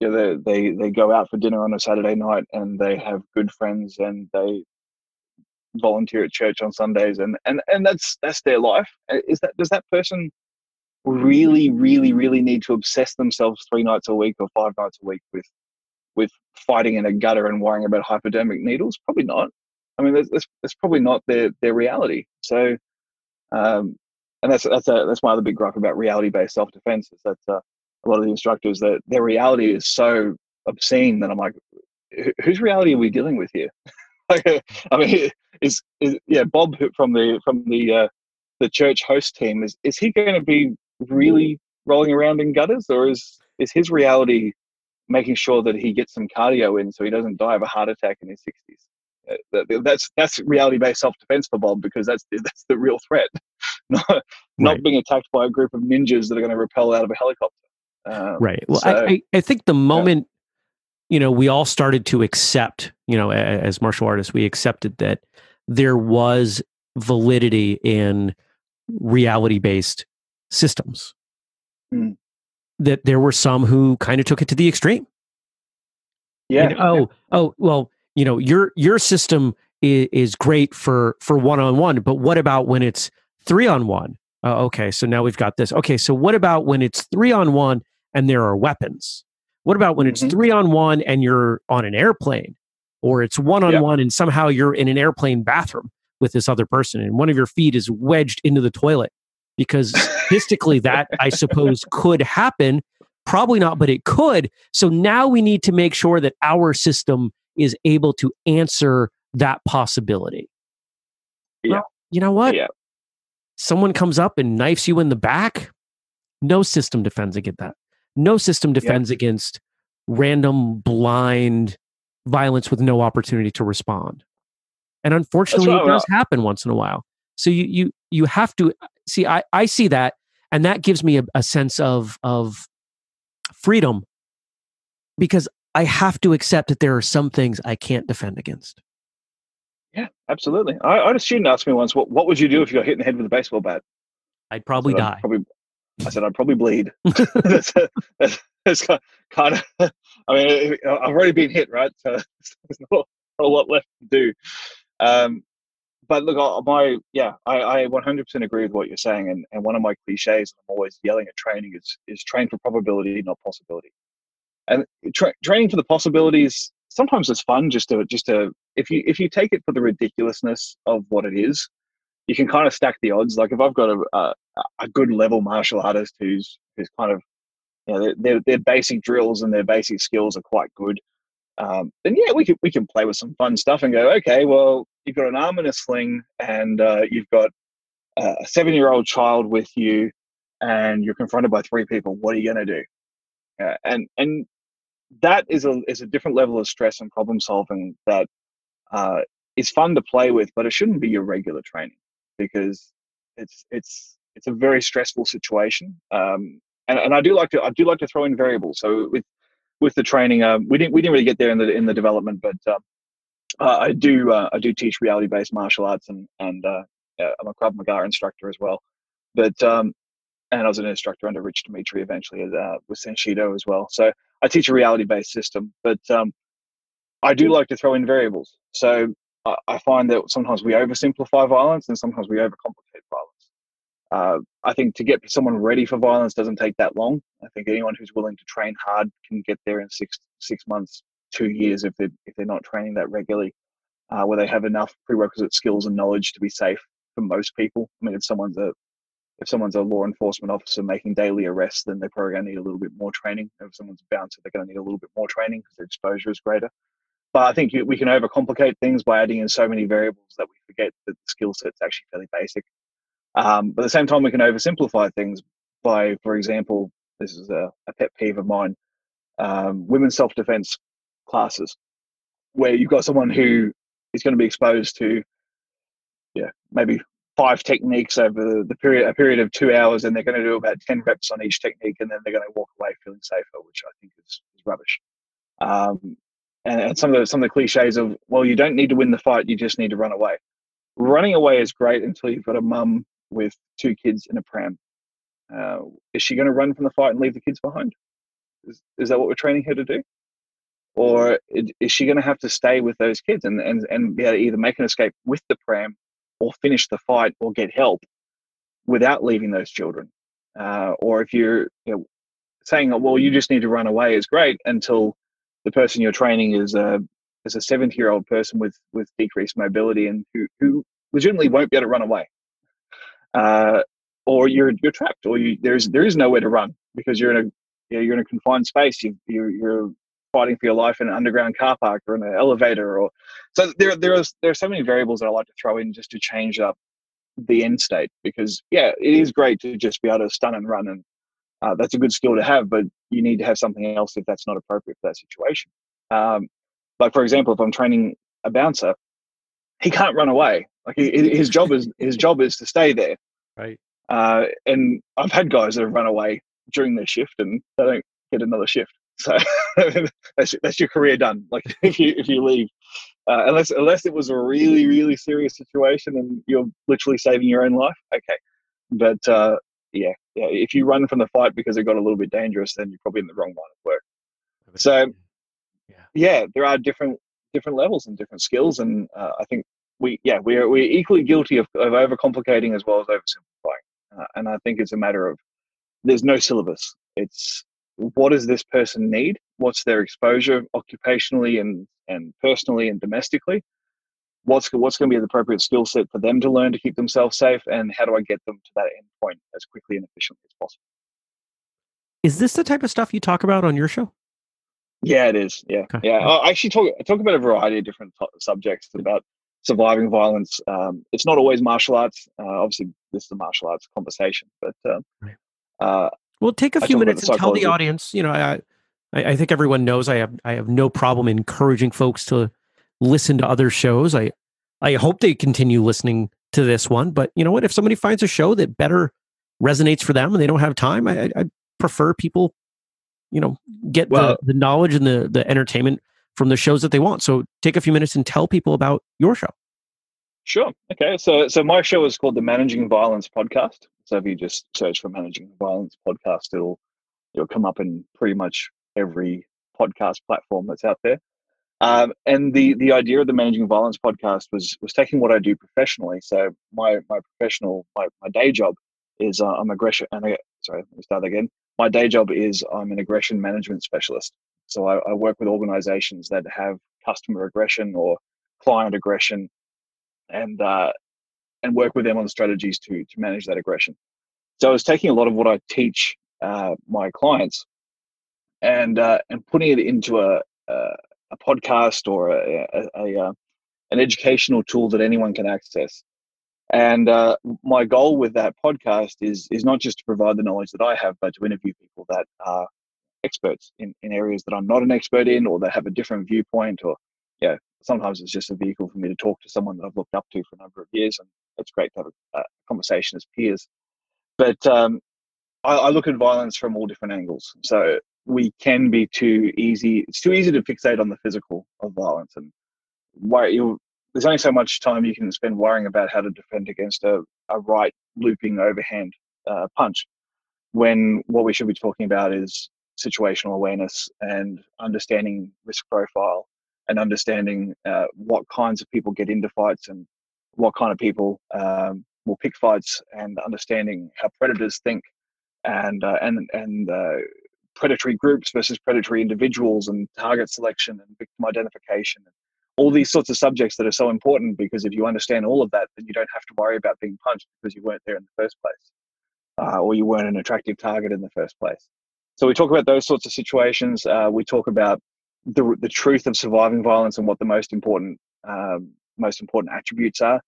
yeah, they, they they go out for dinner on a Saturday night, and they have good friends, and they volunteer at church on Sundays, and and and that's that's their life. Is that does that person really, really, really need to obsess themselves three nights a week or five nights a week with with fighting in a gutter and worrying about hypodermic needles? Probably not. I mean, that's, that's, that's probably not their their reality. So, um, and that's that's a that's my other big gripe about reality based self defense is that uh, a lot of the instructors that their reality is so obscene that I'm like, whose reality are we dealing with here? I mean, is is yeah, Bob from the from the uh, the church host team is is he going to be really rolling around in gutters, or is is his reality making sure that he gets some cardio in so he doesn't die of a heart attack in his sixties? Uh, that's that's reality based self defense for Bob because that's that's the real threat, not not being attacked by a group of ninjas that are going to repel out of a helicopter. Um, Right. Well, so- I, I, I think the moment, you know, we all started to accept, you know, as martial artists, we accepted that there was validity in reality based systems. Mm. That there were some who kind of took it to the extreme. yeah. And, oh, oh, well, you know, your your system is, is great for for one on one, but what about when it's three on one? Uh, okay, so now we've got this. Okay, so what about when it's three on one and there are weapons? What about when it's Mhm. three on one and you're on an airplane, or it's one on one and somehow you're in an airplane bathroom with this other person and one of your feet is wedged into the toilet? Because statistically, that I suppose could happen. Probably not, but it could. So now we need to make sure that our system is able to answer that possibility. Yeah. Well, you know what? Yeah. Someone comes up and knifes you in the back. No system defends against that. No system defends against random, blind violence with no opportunity to respond. And unfortunately, it does happen once in a while. So you you you have to see. I I see that, and that gives me a, a sense of of freedom because I have to accept that there are some things I can't defend against. Yeah, absolutely. I, I had a student ask me once, "What what would you do if you got hit in the head with a baseball bat?" I'd probably I said, "I'd die. Probably, I said I'd probably bleed. that's, that's, that's kind of. I mean, I've already been hit, right? So there's not, not a lot left to do. Um, but look, my yeah, I, I 100% agree with what you're saying, and, and one of my cliches I'm always yelling at training is is train for probability, not possibility. And tra- training for the possibilities sometimes it's fun just to just to if you if you take it for the ridiculousness of what it is, you can kind of stack the odds. Like if I've got a a, a good level martial artist who's who's kind of you know their, their their basic drills and their basic skills are quite good, um, then yeah, we can we can play with some fun stuff and go, okay, well you've got an arm and a sling, and uh, you've got a seven year old child with you, and you're confronted by three people. What are you going to do? Uh, and and that is a is a different level of stress and problem solving that uh, is fun to play with, but it shouldn't be your regular training because it's it's it's a very stressful situation. Um, and, and I do like to I do like to throw in variables. So with with the training, um, we didn't we didn't really get there in the in the development, but um, uh, I do uh, I do teach reality based martial arts and and uh, I'm a Krav Maga instructor as well. But um, and I was an instructor under Rich Dimitri eventually uh, with Senshido as well. So I teach a reality based system, but um, I do like to throw in variables. So I, I find that sometimes we oversimplify violence and sometimes we overcomplicate violence. Uh, I think to get someone ready for violence doesn't take that long. I think anyone who's willing to train hard can get there in six six months, two years if they if they're not training that regularly, uh, where they have enough prerequisite skills and knowledge to be safe for most people. I mean, if someone's a if someone's a law enforcement officer making daily arrests, then they're probably going to need a little bit more training. If someone's a bouncer, they're going to need a little bit more training because their exposure is greater. But I think we can overcomplicate things by adding in so many variables that we forget that the skill set's actually fairly basic. Um, but at the same time, we can oversimplify things by, for example, this is a, a pet peeve of mine, um, women's self-defense classes, where you've got someone who is going to be exposed to, yeah, maybe five techniques over the period a period of two hours, and they're going to do about ten reps on each technique, and then they're going to walk away feeling safer, which I think is, is rubbish. Um, and, and some of the some of the cliches of well, you don't need to win the fight, you just need to run away. Running away is great until you've got a mum with two kids in a pram. Uh, is she going to run from the fight and leave the kids behind? Is, is that what we're training her to do? Or is she going to have to stay with those kids and, and, and be able to either make an escape with the pram or finish the fight or get help without leaving those children. Uh, or if you're you know, saying, well, you just need to run away is great until the person you're training is a is a 70 year old person with with decreased mobility and who, who legitimately won't be able to run away. Uh, or you're you're trapped, or you, there's there is nowhere to run because you're in a you know, you're in a confined space. You, you're, you're fighting for your life in an underground car park or in an elevator or so there there is there are so many variables that I like to throw in just to change up the end state because yeah it is great to just be able to stun and run and uh, that's a good skill to have but you need to have something else if that's not appropriate for that situation. Um, like for example if i'm training a bouncer he can't run away. Like his job is his job is to stay there. Right. Uh, and i've had guys that have run away during their shift and they don't get another shift so that's, that's your career done. Like if you if you leave, uh, unless unless it was a really really serious situation and you're literally saving your own life, okay. But uh, yeah, yeah, if you run from the fight because it got a little bit dangerous, then you're probably in the wrong line of work. So yeah, yeah there are different different levels and different skills, and uh, I think we yeah we're we're equally guilty of, of overcomplicating as well as oversimplifying, uh, and I think it's a matter of there's no syllabus. It's what does this person need? What's their exposure occupationally and, and personally and domestically? What's, what's going to be the appropriate skill set for them to learn to keep themselves safe? And how do I get them to that end point as quickly and efficiently as possible? Is this the type of stuff you talk about on your show? Yeah, it is. Yeah, okay. yeah. I actually talk I talk about a variety of different subjects about surviving violence. Um, it's not always martial arts. Uh, obviously, this is a martial arts conversation, but um, right. uh, well, take a few minutes and tell the audience. You know, I, I think everyone knows I have I have no problem encouraging folks to listen to other shows. I I hope they continue listening to this one. But you know what? If somebody finds a show that better resonates for them and they don't have time, I, I prefer people, you know, get well, the, the knowledge and the the entertainment from the shows that they want. So take a few minutes and tell people about your show. Sure. Okay. So so my show is called the Managing Violence Podcast. So if you just search for Managing Violence podcast, it'll it'll come up in pretty much every podcast platform that's out there. Um, and the the idea of the Managing Violence podcast was was taking what I do professionally. So my my professional my, my day job is uh, I'm aggression. And sorry, let me start again. My day job is I'm an aggression management specialist. So I, I work with organizations that have customer aggression or client aggression, and uh, and work with them on strategies to to manage that aggression. So I was taking a lot of what I teach uh, my clients and uh, and putting it into a a, a podcast or a, a, a, uh, an educational tool that anyone can access. And uh, my goal with that podcast is is not just to provide the knowledge that I have, but to interview people that are experts in, in areas that I'm not an expert in, or that have a different viewpoint, or yeah, sometimes it's just a vehicle for me to talk to someone that I've looked up to for a number of years, and it's great to have a, a conversation as peers. But um, I, I, look at violence from all different angles. So we can be too easy. It's too easy to fixate on the physical of violence, and why you there's only so much time you can spend worrying about how to defend against a, a right looping overhand uh, punch. When what we should be talking about is situational awareness and understanding risk profile and understanding uh, what kinds of people get into fights and what kind of people um, will pick fights and understanding how predators think and uh, and and uh, predatory groups versus predatory individuals and target selection and victim identification and all these sorts of subjects that are so important because if you understand all of that then you don't have to worry about being punched because you weren't there in the first place uh, or you weren't an attractive target in the first place. So we talk about those sorts of situations uh, we talk about the, the truth of surviving violence and what the most important um, most important attributes are.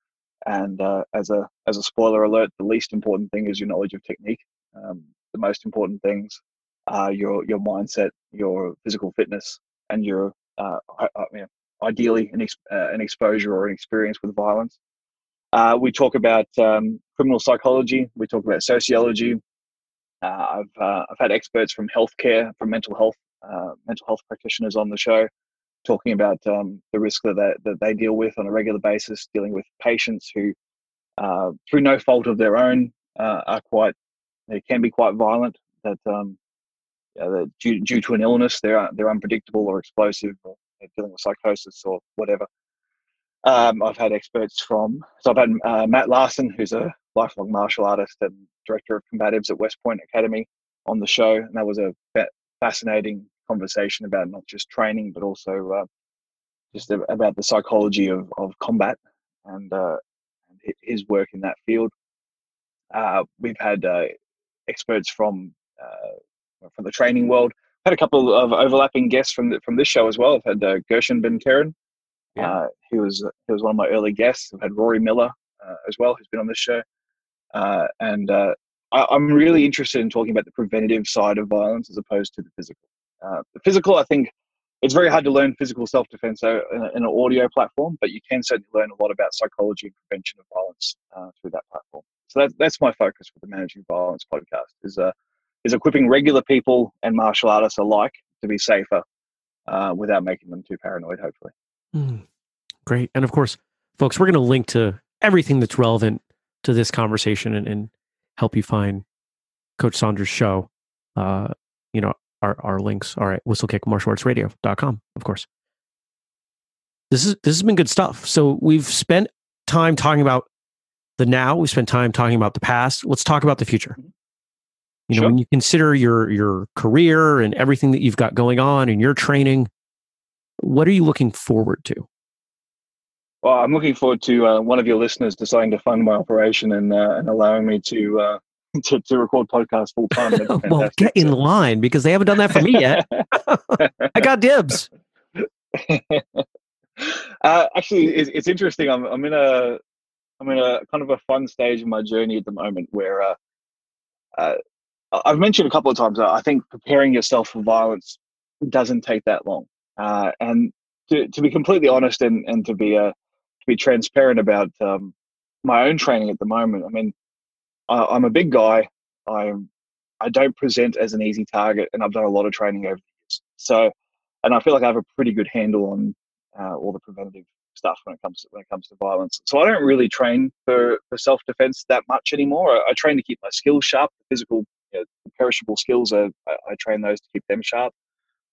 And uh, as a as a spoiler alert, the least important thing is your knowledge of technique. Um, the most important things are your your mindset, your physical fitness, and your uh, ideally an, ex- uh, an exposure or an experience with violence. Uh, we talk about um, criminal psychology. We talk about sociology. Uh, I've uh, I've had experts from healthcare, from mental health, uh, mental health practitioners on the show, talking about um, the risk that they, that they deal with on a regular basis, dealing with patients who, uh, through no fault of their own, are quite they can be quite violent. That um, that due, due to an illness, they're they're unpredictable or explosive, or dealing with psychosis or whatever. Um, I've had experts from, so I've had uh, Matt Larsen, who's a lifelong martial artist and director of combatives at West Point Academy, on the show, and that was a fascinating conversation about not just training but also uh, just about the psychology of, of combat and uh, his work in that field. Uh, we've had uh, experts from uh, from the training world. Had a couple of overlapping guests from the, from this show as well. I've had uh, Gershon Ben Keren, yeah. Uh, he was he was one of my early guests. I've had Rory Miller uh, as well, who's been on this show, uh, and uh, I, am really interested in talking about the preventative side of violence as opposed to the physical. Uh, physical, I think, it's very hard to learn physical self-defense in, in, an audio platform, but you can certainly learn a lot about psychology and prevention of violence uh, through that platform. So that's that's my focus for the Managing Violence podcast is uh, is equipping regular people and martial artists alike to be safer without making them too paranoid. Hopefully. Mm, great. And of course, folks, we're going to link to everything that's relevant to this conversation and, and help you find Coach Saunders' show. Uh, you know, our, our links are at whistlekickmartialartsradio.com, of course. This is this has been good stuff. So we've spent time talking about the now, We've spent time talking about the past. Let's talk about the future. Mm-hmm. You know, sure. when you consider your your career and everything that you've got going on and your training, what are you looking forward to? Well, I'm looking forward to uh, one of your listeners deciding to fund my operation and uh, and allowing me to, uh, to to record podcasts full time. well, get in line because they haven't done that for me yet. I got dibs. Uh, actually, it's, it's, interesting. I'm I'm in a I'm in a kind of a fun stage in my journey at the moment where uh, uh, I've mentioned a couple of times. I think preparing yourself for violence doesn't take that long. Uh, and to, to be completely honest and, and to be uh, to be transparent about um, my own training at the moment, I mean, I, am a big guy. I'm I don't present as an easy target, and I've done a lot of training over the years. So, and I feel like I have a pretty good handle on uh, all the preventative stuff when it comes to, when it comes to violence. So I don't really train for, for self defense that much anymore. I, I, train to keep my skills sharp, the physical, you know, perishable skills. I, I, train those to keep them sharp.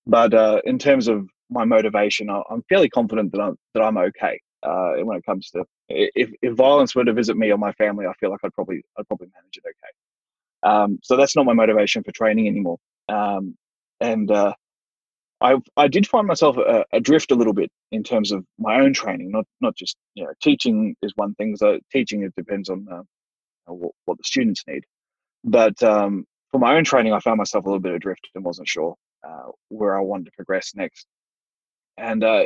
But uh, in terms of my motivation, I'm fairly confident that I'm that I'm okay uh, when it comes to if, if violence were to visit me or my family, I feel like I'd probably I'd probably manage it okay. Um, so that's not my motivation for training anymore. Um, and uh, I I did find myself adrift a little bit in terms of my own training, not not just you know teaching is one thing. So teaching it depends on uh, what, what, the students need, but um, for my own training, I found myself a little bit adrift and wasn't sure uh, where I wanted to progress next and uh,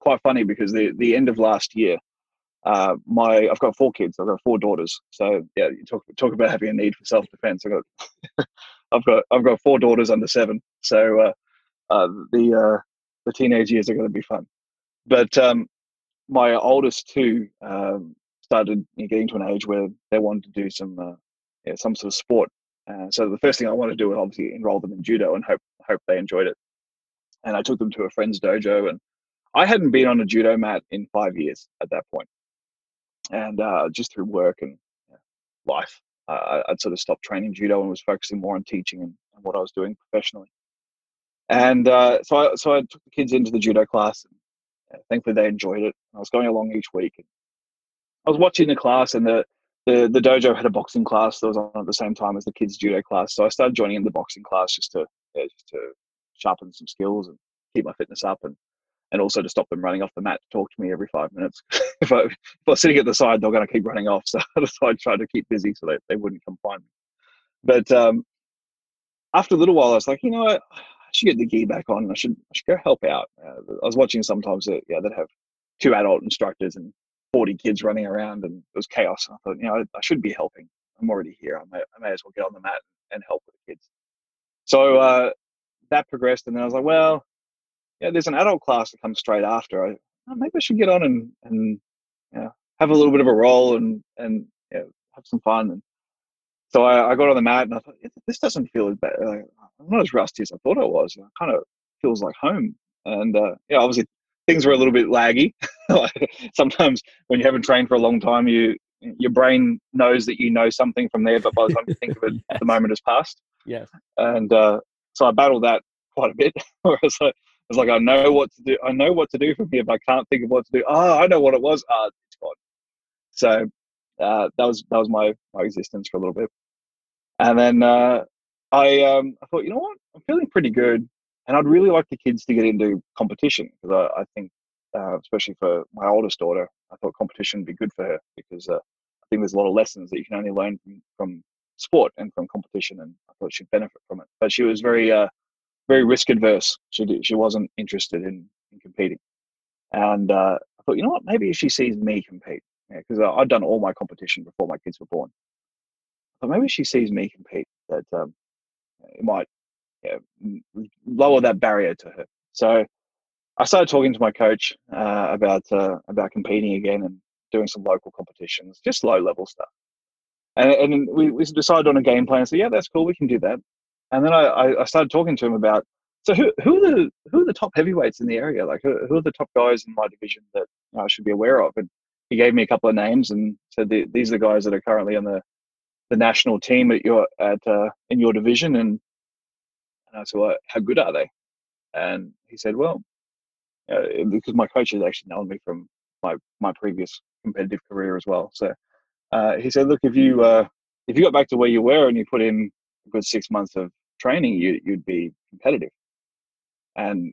quite funny because the the end of last year, uh, my I've got four kids. I've got four daughters. So yeah, you talk talk about having a need for self defense. I've got I've got I've got four daughters under seven. So uh, uh, the uh, the teenage years are going to be fun. But um, my oldest two um, started getting to an age where they wanted to do some uh, yeah, some sort of sport. Uh, so the first thing I wanted to do was obviously enroll them in judo and hope hope they enjoyed it and I took them to a friend's dojo. And I hadn't been on a judo mat in five years at that point. And uh, just through work and life, uh, I'd sort of stopped training judo and was focusing more on teaching and, and what I was doing professionally. And uh, so, I, so I took the kids into the judo class. And, thankfully, they enjoyed it. I was going along each week. I was watching the class, and the, the the dojo had a boxing class that was on at the same time as the kids' judo class. So I started joining in the boxing class just to just to sharpen some skills and keep my fitness up and and also to stop them running off the mat to talk to me every five minutes. if, I, if I was sitting at the side, they're going to keep running off. So, I tried to keep busy so that they wouldn't come find me. But um, after a little while, I was like, you know what? I should get the gi back on. I should, I should go help out. Uh, I was watching sometimes that, yeah, they'd have two adult instructors and 40 kids running around and it was chaos. And I thought, you know, I, I should be helping. I'm already here. I may, I may as well get on the mat and help with the kids. So uh, that progressed, and then I was like, well, yeah, there's an adult class that comes straight after. I, oh, maybe I should get on and and you know, have a little bit of a roll and and you know, have some fun. And so I, I, got on the mat and I thought this doesn't feel as bad. Like, I'm not as rusty as I thought I was. It kind of feels like home. And uh, yeah, obviously things were a little bit laggy. Sometimes when you haven't trained for a long time, you your brain knows that you know something from there, but by the time you think of it, yes. the moment has passed. Yes. And uh, so I battled that quite a bit. Whereas I was like, I know what to do. I know what to do from here, but I can't think of what to do. Oh, I know what it was. Ah, oh, it's gone. So uh, that was that was my my existence for a little bit. And then uh, I um, I thought, you know what, I'm feeling pretty good, and I'd really like the kids to get into competition because I, I think, uh, especially for my oldest daughter, I thought competition would be good for her because uh, I think there's a lot of lessons that you can only learn from, from sport and from competition, and I thought she'd benefit from it. But she was very uh, very risk adverse. She did, she wasn't interested in, in competing, and uh, I thought, you know what, maybe if she sees me compete, because yeah, I'd done all my competition before my kids were born. But maybe she sees me compete, that um, it might yeah, lower that barrier to her. So I started talking to my coach uh, about uh, about competing again and doing some local competitions, just low level stuff. And, and we, we decided on a game plan. So yeah, that's cool. We can do that. And then I, I started talking to him about so who, who are the who are the top heavyweights in the area? Like who, who are the top guys in my division that I should be aware of? And he gave me a couple of names and said these are the guys that are currently on the the national team at your at uh, in your division and and I said well how good are they and he said well uh, because my coach has actually known me from my my previous competitive career as well so uh, he said look if you uh, if you got back to where you were and you put in a good six months of training you you'd be competitive and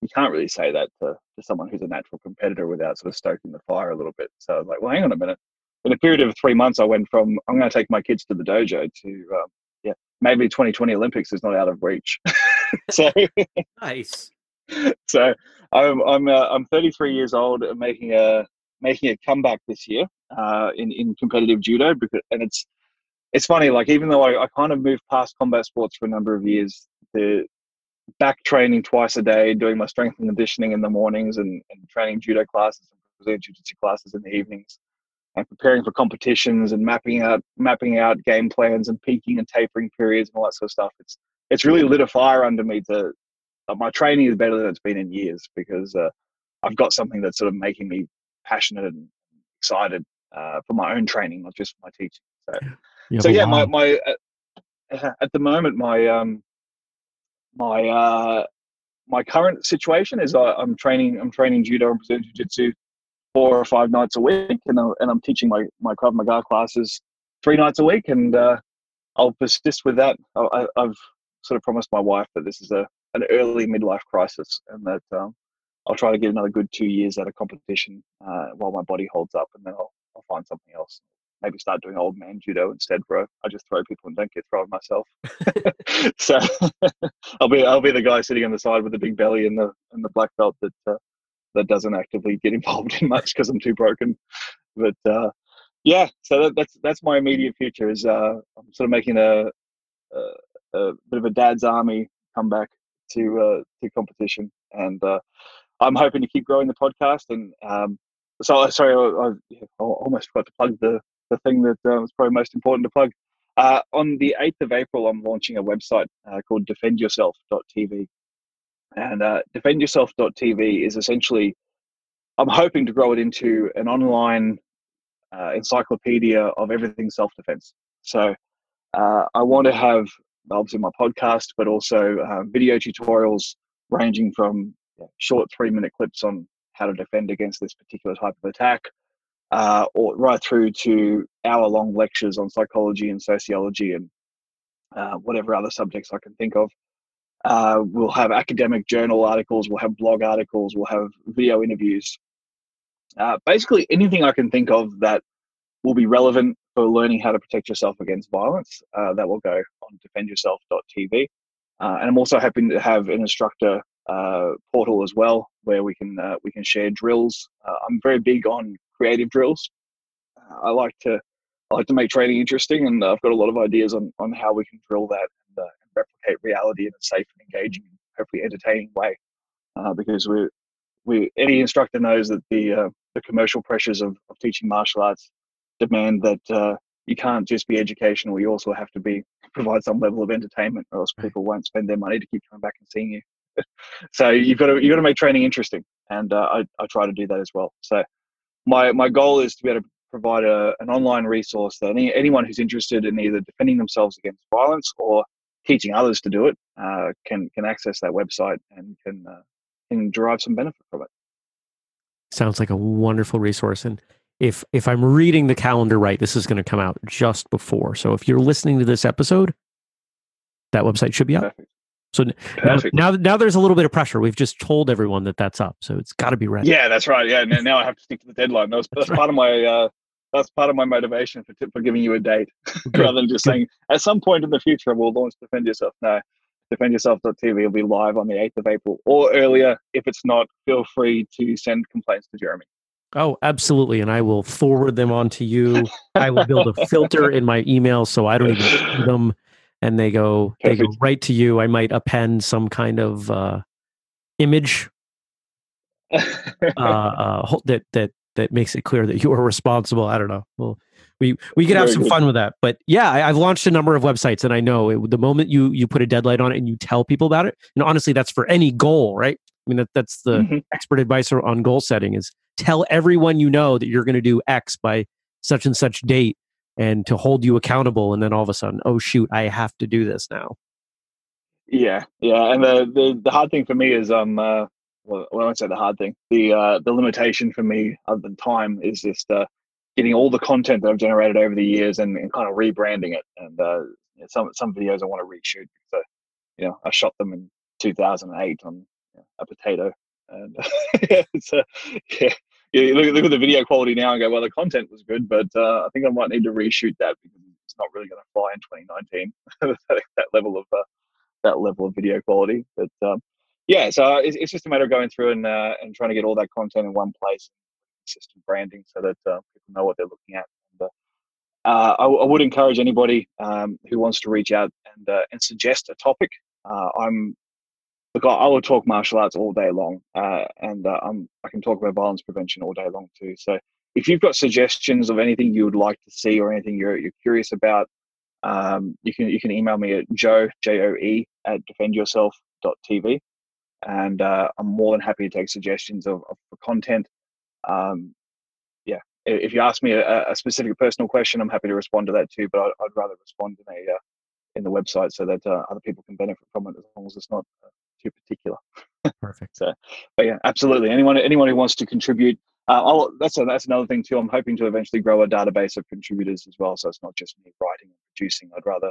you can't really say that to, to someone who's a natural competitor without sort of stoking the fire a little bit so I was like well hang on a minute in a period of three months, I went from I'm going to take my kids to the dojo to um, yeah, maybe 2020 Olympics is not out of reach. so nice. So I'm I'm uh, I'm 33 years old, and making a making a comeback this year uh, in in competitive judo because and it's it's funny like even though I, I kind of moved past combat sports for a number of years, the back training twice a day, doing my strength and conditioning in the mornings, and, and training judo classes and Brazilian jiu-jitsu classes in the evenings and preparing for competitions and mapping out mapping out game plans and peaking and tapering periods and all that sort of stuff. It's it's really lit a fire under me to uh, my training is better than it's been in years because uh, I've got something that's sort of making me passionate and excited uh, for my own training, not just for my teaching. So, so yeah, my my uh, at the moment my um my uh my current situation is I, am training I'm training judo and Brazilian jiu jitsu four or five nights a week, and, I, and I'm teaching my my Krav Maga classes three nights a week, and uh, I'll persist with that. I, have sort of promised my wife that this is a an early midlife crisis, and that um, I'll try to get another good two years at a competition uh, while my body holds up, and then I'll I'll find something else. Maybe start doing old man judo instead, bro. I just throw people and don't get thrown myself. so I'll be I'll be the guy sitting on the side with the big belly and the and the black belt that uh, that doesn't actively get involved in much because I'm too broken. But uh, yeah, so that, that's that's my immediate future. Is uh, I'm sort of making a, a, a bit of a dad's army comeback to uh, to competition, and uh, I'm hoping to keep growing the podcast. And um, so sorry, I, I, almost forgot to plug the the thing that uh, was probably most important to plug. Uh, on the 8th of April, I'm launching a website uh, called defendyourself.tv. And uh, defendyourself.tv is essentially, I'm hoping to grow it into an online uh, encyclopedia of everything self defense. So uh, I want to have obviously my podcast, but also uh, video tutorials ranging from short three minute clips on how to defend against this particular type of attack, uh, or right through to hour long lectures on psychology and sociology and uh, whatever other subjects I can think of. Uh, we'll have academic journal articles, we'll have blog articles, we'll have video interviews. Uh, basically, anything I can think of that will be relevant for learning how to protect yourself against violence, uh, that will go on defendyourself.tv. Uh, and I'm also hoping to have an instructor uh, portal as well, where we can uh, we can share drills. I'm very big on creative drills. I like to I like to make training interesting, and I've got a lot of ideas on on how we can drill that and, replicate reality in a safe and engaging, hopefully entertaining way. Uh, because we're we any instructor knows that the uh, the commercial pressures of, of teaching martial arts demand that uh, you can't just be educational. You also have to be provide some level of entertainment, or else people won't spend their money to keep coming back and seeing you. so you've got to you've got to make training interesting, and uh, I I try to do that as well. So my my goal is to be able to provide a, an online resource that any, anyone who's interested in either defending themselves against violence or teaching others to do it uh, can can access that website and can uh, can derive some benefit from it. Sounds like a wonderful resource, and if if I'm reading the calendar right, this is going to come out just before. So if you're listening to this episode, that website should be up. Perfect. So now, now, now, there's a little bit of pressure. We've just told everyone that that's up, so it's got to be ready. Yeah, that's right. Yeah, now I have to stick to the deadline. That's, that's, that's right. part of my uh, that's part of my motivation for for giving you a date, rather than just saying at some point in the future we'll launch Defend Yourself. No, defendyourself.tv will be live on the 8th of April or earlier. If it's not, feel free to send complaints to Jeremy. Oh, absolutely. And I will forward them on to you. I will build a filter in my email so I don't even see them and they go Perfect. they go right to you. I might append some kind of uh, image uh, uh, that that that makes it clear that you are responsible. I don't know. Well, we we could have some fun with that. But yeah, I, have launched a number of websites, and I know it, the moment you you put a deadline on it and you tell people about it, and honestly, that's for any goal, right? I mean, that that's the mm-hmm. expert advice on goal setting is tell everyone you know that you're going to do X by such and such date, and to hold you accountable. And then all of a sudden, oh shoot, I have to do this now. Yeah, yeah, and the the, the hard thing for me is um. Uh, well, I won't say the hard thing. The uh, the limitation for me, other than time, is just uh, getting all the content that I've generated over the years and, and kind of rebranding it. And uh, some some videos I want to reshoot uh, you know I shot them in 2008 on you know, a potato, and it's uh, yeah. You look, look at the video quality now and go, well, the content was good, but uh, I think I might need to reshoot that because it's not really going to fly in 2019. that level of uh, that level of video quality, but um, yeah, so it's, it's just a matter of going through and uh, and trying to get all that content in one place consistent branding so that uh, people know what they're looking at. And, uh, uh I, I, would encourage anybody um, who wants to reach out and and suggest a topic. I'm look, I, will talk martial arts all day long, and I'm, I can talk about violence prevention all day long too. So if you've got suggestions of anything you would like to see or anything you're, you're curious about, um, you can you can email me at joe j o e at defendyourself.tv, and uh, I'm more than happy to take suggestions of, of content um, yeah, if you ask me a, a, specific personal question, I'm happy to respond to that too. But I'd, I'd rather respond in a uh, in the website so that uh, other people can benefit from it as long as it's not uh, too particular. Perfect. so, but yeah, absolutely. Anyone anyone who wants to contribute, uh, I'll, that's a, that's another thing too. I'm hoping to eventually grow a database of contributors as well. So it's not just me writing and producing. I'd rather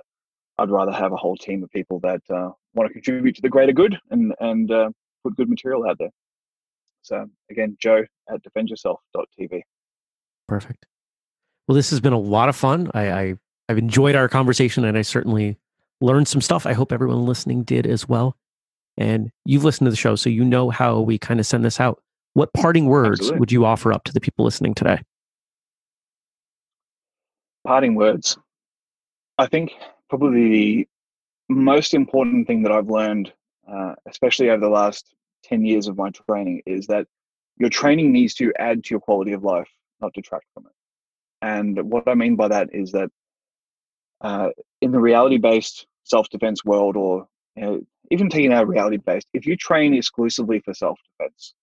I'd rather have a whole team of people that uh, want to contribute to the greater good and and uh, put good material out there. So again, Joe at defendyourself.tv. Perfect. Well, this has been a lot of fun. I, I I've enjoyed our conversation, and I certainly learned some stuff. I hope everyone listening did as well. And you've listened to the show, so you know how we kind of send this out. What parting words Absolutely. would you offer up to the people listening today? Parting words. I think probably the most important thing that I've learned, uh, especially over the last 10 years of my training is that your training needs to add to your quality of life, not detract from it. And what I mean by that is that uh, in the reality based self defense world, or you know, even taking out reality based, if you train exclusively for self defense,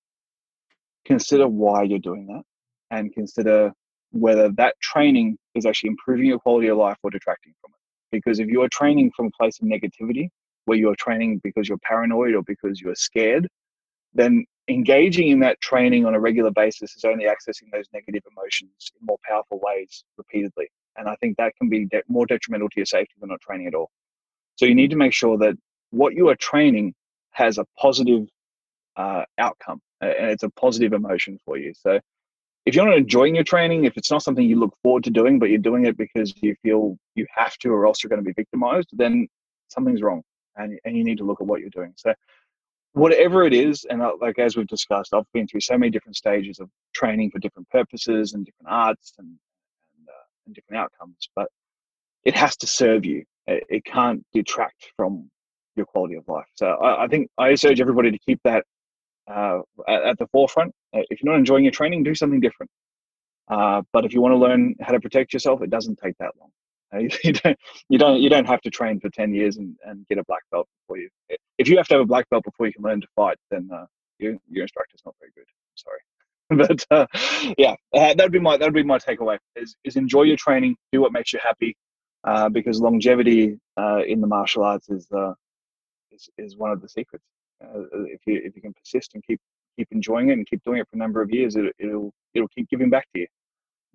consider why you're doing that and consider whether that training is actually improving your quality of life or detracting from it. Because if you are training from a place of negativity, where you're training because you're paranoid or because you're scared, then engaging in that training on a regular basis is only accessing those negative emotions in more powerful ways repeatedly. And I think that can be de- more detrimental to your safety than not training at all. So you need to make sure that what you are training has a positive uh, outcome and it's a positive emotion for you. So if you're not enjoying your training, if it's not something you look forward to doing, but you're doing it because you feel you have to or else you're going to be victimized, then something's wrong and, and you need to look at what you're doing. So whatever it is, and uh, like as we've discussed, I've been through so many different stages of training for different purposes and different arts and and, uh, and different outcomes, but it has to serve you. It, it, can't detract from your quality of life. So I, I think I urge everybody to keep that uh, at, at, the forefront. Uh, if you're not enjoying your training, do something different. Uh, but if you want to learn how to protect yourself, it doesn't take that long. you don't you don't you don't have to train for 10 years and, and get a black belt before you if you have to have a black belt before you can learn to fight then uh, your, your instructor's not very good sorry but uh, yeah uh, that'd be my that'd be my takeaway is, is enjoy your training do what makes you happy uh, because longevity uh, in the martial arts is, uh, is is one of the secrets uh, uh, if you if you can persist and keep keep enjoying it and keep doing it for a number of years it, it'll it'll keep giving back to you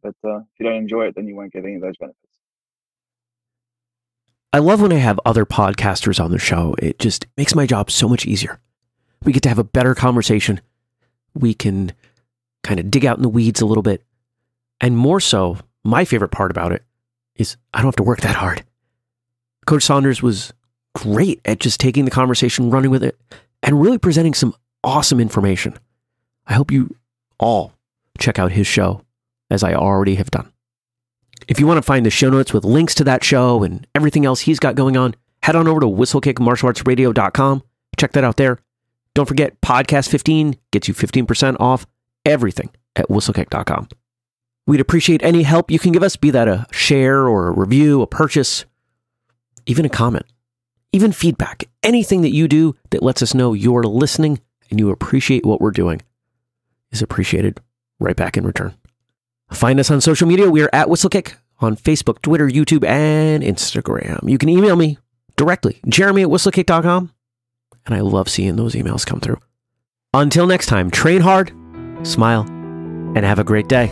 but uh, if you don't enjoy it then you won't get any of those benefits I love when I have other podcasters on the show. It just makes my job so much easier. We get to have a better conversation. We can kind of dig out in the weeds a little bit. And more so, my favorite part about it is I don't have to work that hard. Coach Saunders was great at just taking the conversation, running with it, and really presenting some awesome information. I hope you all check out his show, as I already have done. If you want to find the show notes with links to that show and everything else he's got going on, head on over to whistlekickmartialartsradio.com. Check that out there. Don't forget, Podcast 15 gets you 15% off everything at whistlekick.com. We'd appreciate any help you can give us, be that a share or a review, a purchase, even a comment, even feedback. Anything that you do that lets us know you're listening and you appreciate what we're doing is appreciated right back in return. Find us on social media. We are at Whistlekick on Facebook, Twitter, YouTube, and Instagram. You can email me directly, jeremy at whistlekick.com. And I love seeing those emails come through. Until next time, train hard, smile, and have a great day.